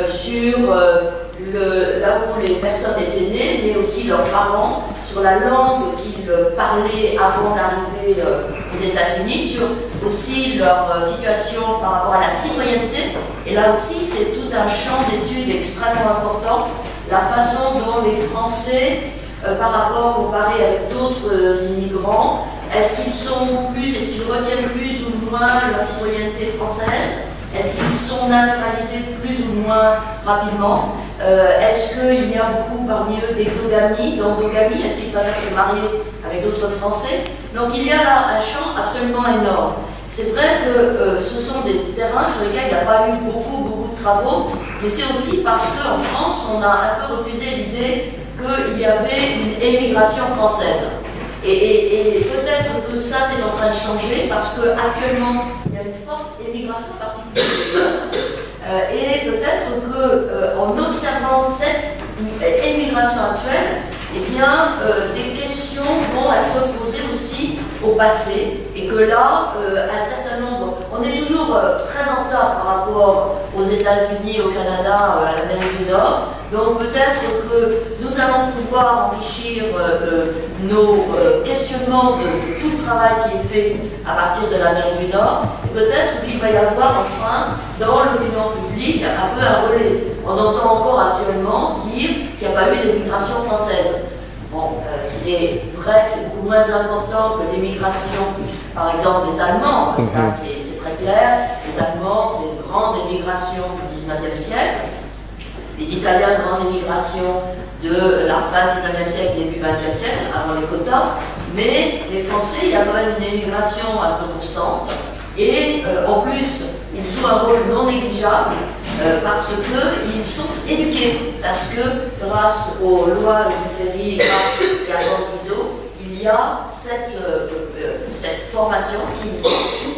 sur là où les personnes étaient nées, mais aussi leurs parents, sur la langue qu'ils parlaient avant d'arriver aux États-Unis, sur aussi leur situation par rapport à la citoyenneté. Et là aussi, c'est tout un champ d'études extrêmement important la façon dont les Français, euh, par rapport au pari avec d'autres euh, immigrants, est-ce qu'ils sont plus, est-ce qu'ils retiennent plus ou moins la citoyenneté française? Est-ce qu'ils sont naturalisés plus ou moins rapidement? Euh, Est-ce qu'il y a beaucoup parmi eux d'exogamie, d'endogamie? Est-ce qu'ils peuvent se marier avec d'autres Français? Donc il y a là un champ absolument énorme. C'est vrai que ce sont des terrains sur lesquels il n'y a pas eu beaucoup, beaucoup de travaux, mais c'est aussi parce qu'en France, on a un peu refusé l'idée qu'il y avait une émigration française. Et, peut-être que ça, c'est en train de changer parce qu'actuellement, il y a une forte émigration particulière. Euh, et peut-être qu'en euh, observant cette émigration actuelle, eh bien, euh, des questions vont être posées aussi au passé et que là, un certain nombre, on est toujours très en retard par rapport aux États-Unis, au Canada, à l'Amérique du Nord. Donc peut-être que nous allons pouvoir enrichir euh, nos euh, questionnements de, tout le travail qui est fait à partir de l'Amérique du Nord. Peut-être qu'il va y avoir enfin dans l'opinion publique un peu un relais. On entend encore actuellement dire qu'il n'y a pas eu d'immigration française. Bon, euh, c'est c'est beaucoup moins important que l'immigration, par exemple, des Allemands. Ça, mhm. c'est clair. Les Allemands, c'est une grande émigration du 19e siècle. Les Italiens, une grande émigration de la fin du 19e siècle, début 20e siècle, avant les quotas. Mais les Français, il y a quand même une émigration un peu constante. Et euh, en plus, ils jouent un rôle non négligeable euh, parce qu'ils sont éduqués. Parce que grâce aux lois de Jules Ferry, grâce à il y a cette, euh, cette formation qui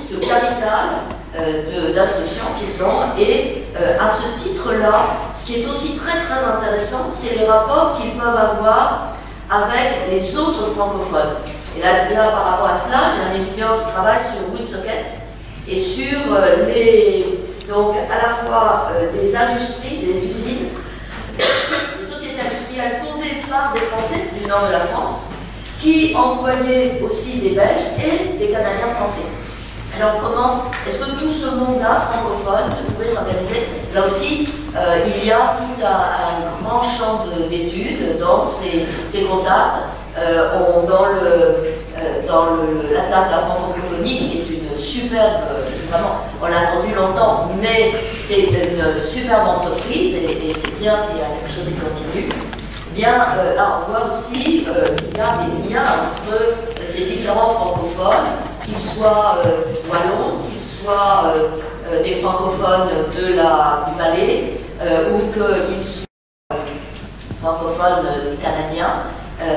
ce capital euh, d'instruction qu'ils ont. Et euh, à ce titre-là, ce qui est aussi très très intéressant, c'est les rapports qu'ils peuvent avoir avec les autres francophones. Et là, par rapport à cela, j'ai un étudiant qui travaille sur Woodsocket et sur euh, les, donc à la fois des industries, des usines, des sociétés industrielles fondées par des Français du nord de la France, qui employaient aussi des Belges et des Canadiens français. Alors comment est-ce que tout ce monde-là, francophone, pouvait s'organiser Là aussi, euh, il y a tout un, grand champ d'études dans ces, contacts. Euh, dans euh, l'Atlas de la francophonie, qui est une superbe, vraiment, on l'a attendu longtemps, mais c'est une superbe entreprise et, c'est bien s'il y a quelque chose qui continue. Bien, là, on voit aussi qu'il y a des liens entre ces différents francophones qu'ils soient euh, wallons, qu'ils soient euh, euh, des francophones du Valais, ou qu'ils soient francophones canadiens,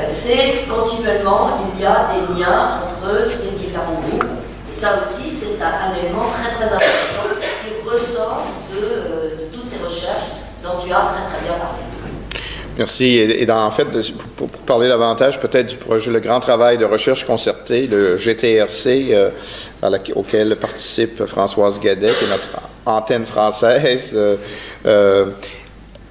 c'est continuellement, il y a des liens entre ces différents groupes. Et ça aussi, c'est un, élément très très important qui ressort de toutes ces recherches dont tu as très très bien parlé. Merci. Et, en fait, pour, parler davantage peut-être du projet, le grand travail de recherche concertée, le GTRC, euh, auquel participe Françoise Gadet, qui est notre antenne française, euh,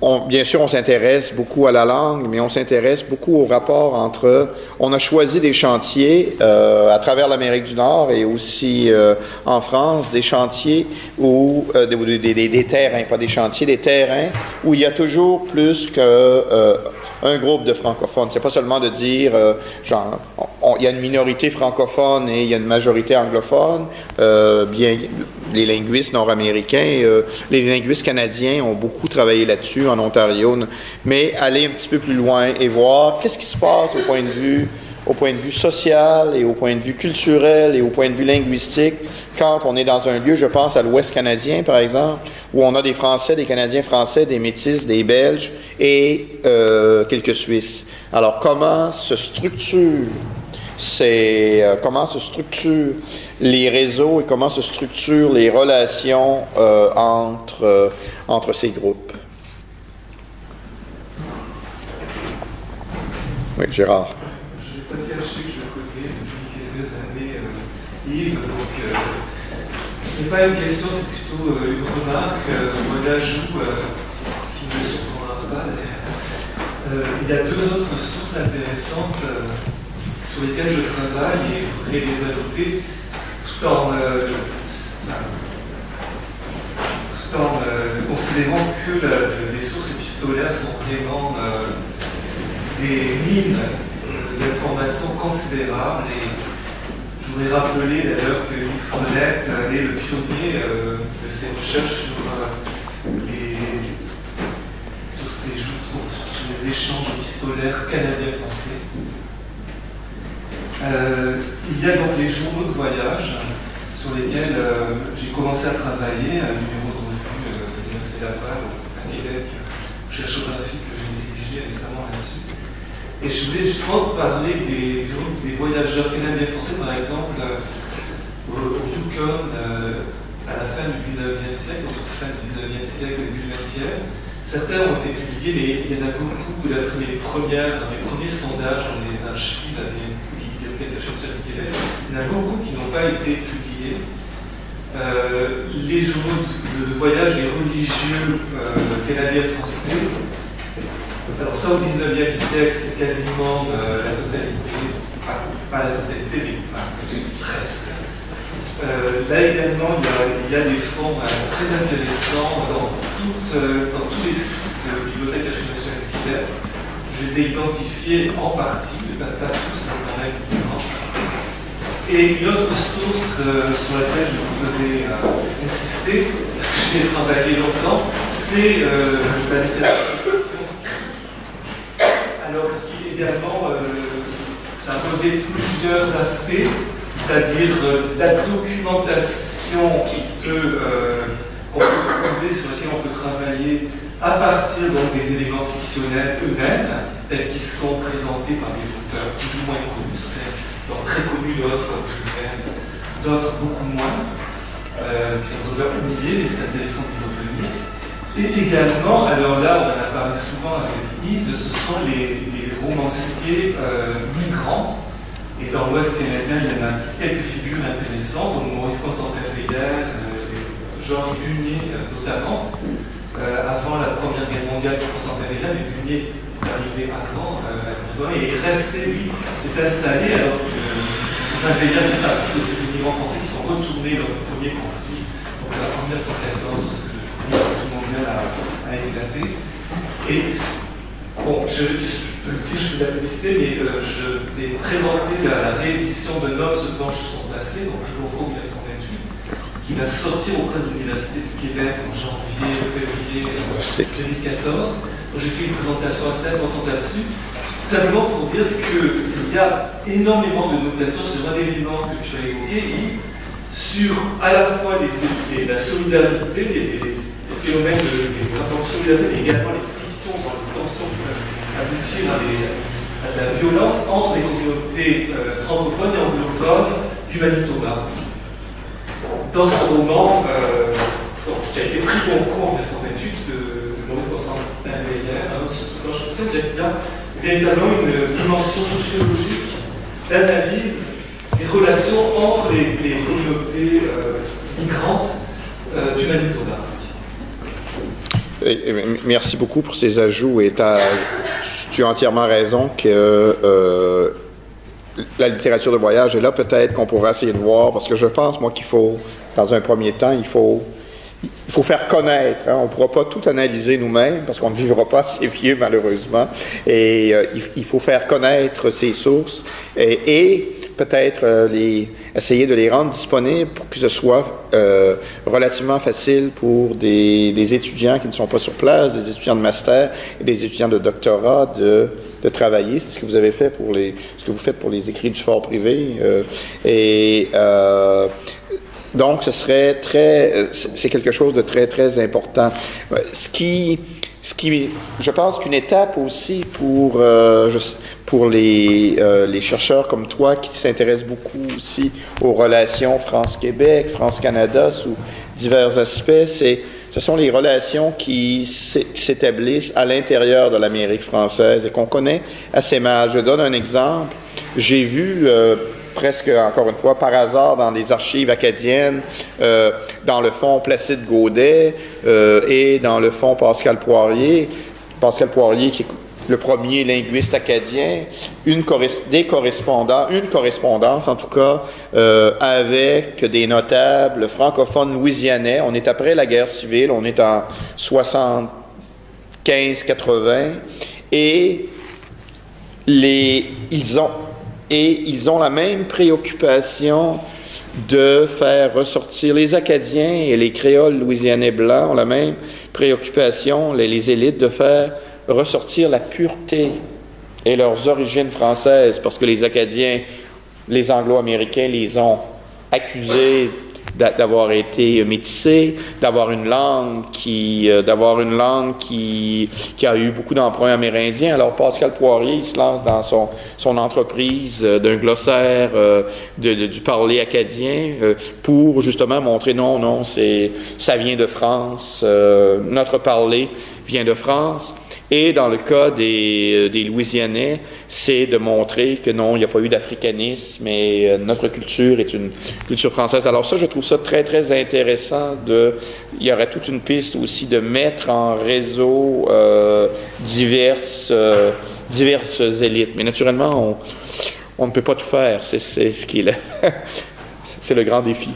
euh, bien sûr, on s'intéresse beaucoup à la langue, mais on s'intéresse beaucoup au rapport entre. On a choisi des chantiers euh, à travers l'Amérique du Nord et aussi euh, en France, des chantiers où euh, des, des, des, terrains, pas des chantiers, des terrains où il y a toujours plus que un groupe de francophones. C'est pas seulement de dire, euh, genre, il y a une minorité francophone et il y a une majorité anglophone. Euh, bien, les linguistes nord-américains, euh, les linguistes canadiens ont beaucoup travaillé là-dessus en Ontario, mais aller un petit peu plus loin et voir qu'est-ce qui se passe au point de vue au point de vue social et au point de vue culturel et au point de vue linguistique, quand on est dans un lieu, je pense à l'Ouest canadien par exemple, où on a des Français, des Canadiens français, des Métis, des Belges et euh, quelques Suisses. Alors comment se structure c'est euh, comment se structurent les réseaux et comment se structurent les relations euh, entre, euh, entre ces groupes. Oui, Gérard. Je ne pas te cacher que je connais depuis quelques années Yves, donc ce n'est pas une question, c'est plutôt une remarque, un ajout qui ne me surprendra pas. il y a deux autres sources intéressantes sur lesquelles je travaille et je voudrais les ajouter tout en, tout en considérant que les sources épistolaires sont vraiment des mines d'informations considérables. Et je voudrais rappeler d'ailleurs que Yves Frenette est le pionnier euh, de ces recherches euh, sur, ces, sur, les échanges épistolaires canadiens-français. Euh, il y a donc les journaux de voyage sur lesquels j'ai commencé à travailler, un numéro de revue de l'Université Laval à Québec, recherche géographique que j'ai dirigé récemment là-dessus. Et je voulais justement parler des, des voyageurs canadiens français, par exemple, euh, au, Yukon, euh, à la fin du 19e siècle, au fin du 19e siècle, début 20e. Certains ont été publiés, mais il y en a beaucoup, mes, premières, mes premiers sondages dans les archives de Québec, il y en a beaucoup qui n'ont pas été publiés. Euh, les journaux de, voyage des religieux canadiens français alors ça, au 19e siècle, c'est quasiment euh, la totalité, enfin, pas la totalité, mais presque. Euh, là également, il y, a, des fonds euh, très intéressants dans, dans, tous les sites de Bibliothèque nationale du Québec. Je les ai identifiés en partie, mais pas, tous, mais quand Et une autre source sur laquelle je voudrais insister, parce que j'ai travaillé longtemps, c'est la littérature alors qui également, euh, ça revêt plusieurs aspects, c'est-à-dire euh, la documentation qui peut, euh, peut trouver, sur laquelle on peut travailler à partir donc, des éléments fictionnels eux-mêmes, tels qu'ils sont présentés par des auteurs plus ou moins connus, donc très connus d'autres comme Jules d'autres beaucoup moins, qui sont des auteurs oubliés, mais c'est intéressant de retenir. Et également, alors là, on en a parlé souvent avec Yves, ce sont les, romanciers euh, migrants. Et dans l'Ouest canadien, il y en a quelques figures intéressantes, donc Maurice Constantin-Veillère, euh, Georges Bunier euh, avant la Première Guerre mondiale, Constantin-Veillère, mais Bunier est arrivé avant, et il est resté, lui, s'est installé alors que Constantin-Veillère fait partie de ces immigrants français qui sont retournés dans le premier conflit, donc en 1914, à, éclater. Et bon, je, peux le dire, je fais de la publicité, mais euh, je vais présenter la, réédition de Notes se penche sur son passé, donc Loco 1928, qui va sortir auprès de l'Université du Québec en janvier, février 2014. J'ai fait une présentation assez importante là-dessus, simplement pour dire qu'il y a énormément de notations sur un élément que tu as évoqué, sur à la fois les, la solidarité, les, phénomène de, de, solidarité, mais également les frictions, les tensions qui peuvent aboutir à, de la violence entre les communautés euh, francophones et anglophones du Manitoba. Dans ce roman, euh, qui a été pris concours en 1928 de, de Maurice Constantin Veillère, il y a véritablement une dimension sociologique d'analyse des relations entre les, communautés euh, migrantes du Manitoba. Merci beaucoup pour ces ajouts et tu as entièrement raison que euh, la littérature de voyage est là. Peut-être qu'on pourra essayer de voir, parce que je pense, moi, qu'il faut, dans un premier temps, il faut, il faut faire connaître. Hein. On ne pourra pas tout analyser nous-mêmes, parce qu'on ne vivra pas assez vieux, malheureusement. Et euh, il, faut faire connaître ces sources et, et peut-être euh, les, essayer de les rendre disponibles pour que ce soit euh, relativement facile pour des, étudiants qui ne sont pas sur place, des étudiants de master et des étudiants de doctorat de, de travailler. C'est ce que vous avez fait pour les, ce que vous faites pour les écrits du fort privé. Euh, et donc, ce serait très, c'est quelque chose de très, très important. Ce qui, ce qui, je pense qu'une étape aussi pour, euh, pour les, euh, les, chercheurs comme toi qui s'intéressent beaucoup aussi aux relations France-Québec, France-Canada sous divers aspects, c'est ce sont les relations qui s'établissent à l'intérieur de l'Amérique française et qu'on connaît assez mal. Je donne un exemple. J'ai vu euh, presque, encore une fois, par hasard, dans les archives acadiennes, euh, dans le fond Placide Gaudet euh, et dans le fond Pascal Poirier. Pascal Poirier, qui est le premier linguiste acadien, une des correspondants, une correspondance en tout cas, euh, avec des notables francophones louisianais. On est après la guerre civile, on est en 75-80, et les, ils ont et ils ont la même préoccupation de faire ressortir les Acadiens et les créoles louisianais blancs ont la même préoccupation, les, élites, de faire ressortir la pureté et leurs origines françaises, parce que les Acadiens, les Anglo-Américains les ont accusés d'avoir été métissé, d'avoir une langue qui, euh, d'avoir une langue qui, qui a eu beaucoup d'emprunts amérindiens. Alors Pascal Poirier, il se lance dans son, son entreprise euh, d'un glossaire euh, de, du parler acadien pour justement montrer non, non, c'est, ça vient de France, notre parler vient de France. Et dans le cas des, des Louisianais, c'est de montrer que non, il n'y a pas eu d'africanisme et euh, notre culture est une culture française. Alors ça, je trouve ça très, très intéressant. De, il y aurait toute une piste aussi de mettre en réseau euh, diverses, euh, diverses élites. Mais naturellement, on, ne peut pas tout faire. C'est ce qui est le grand défi.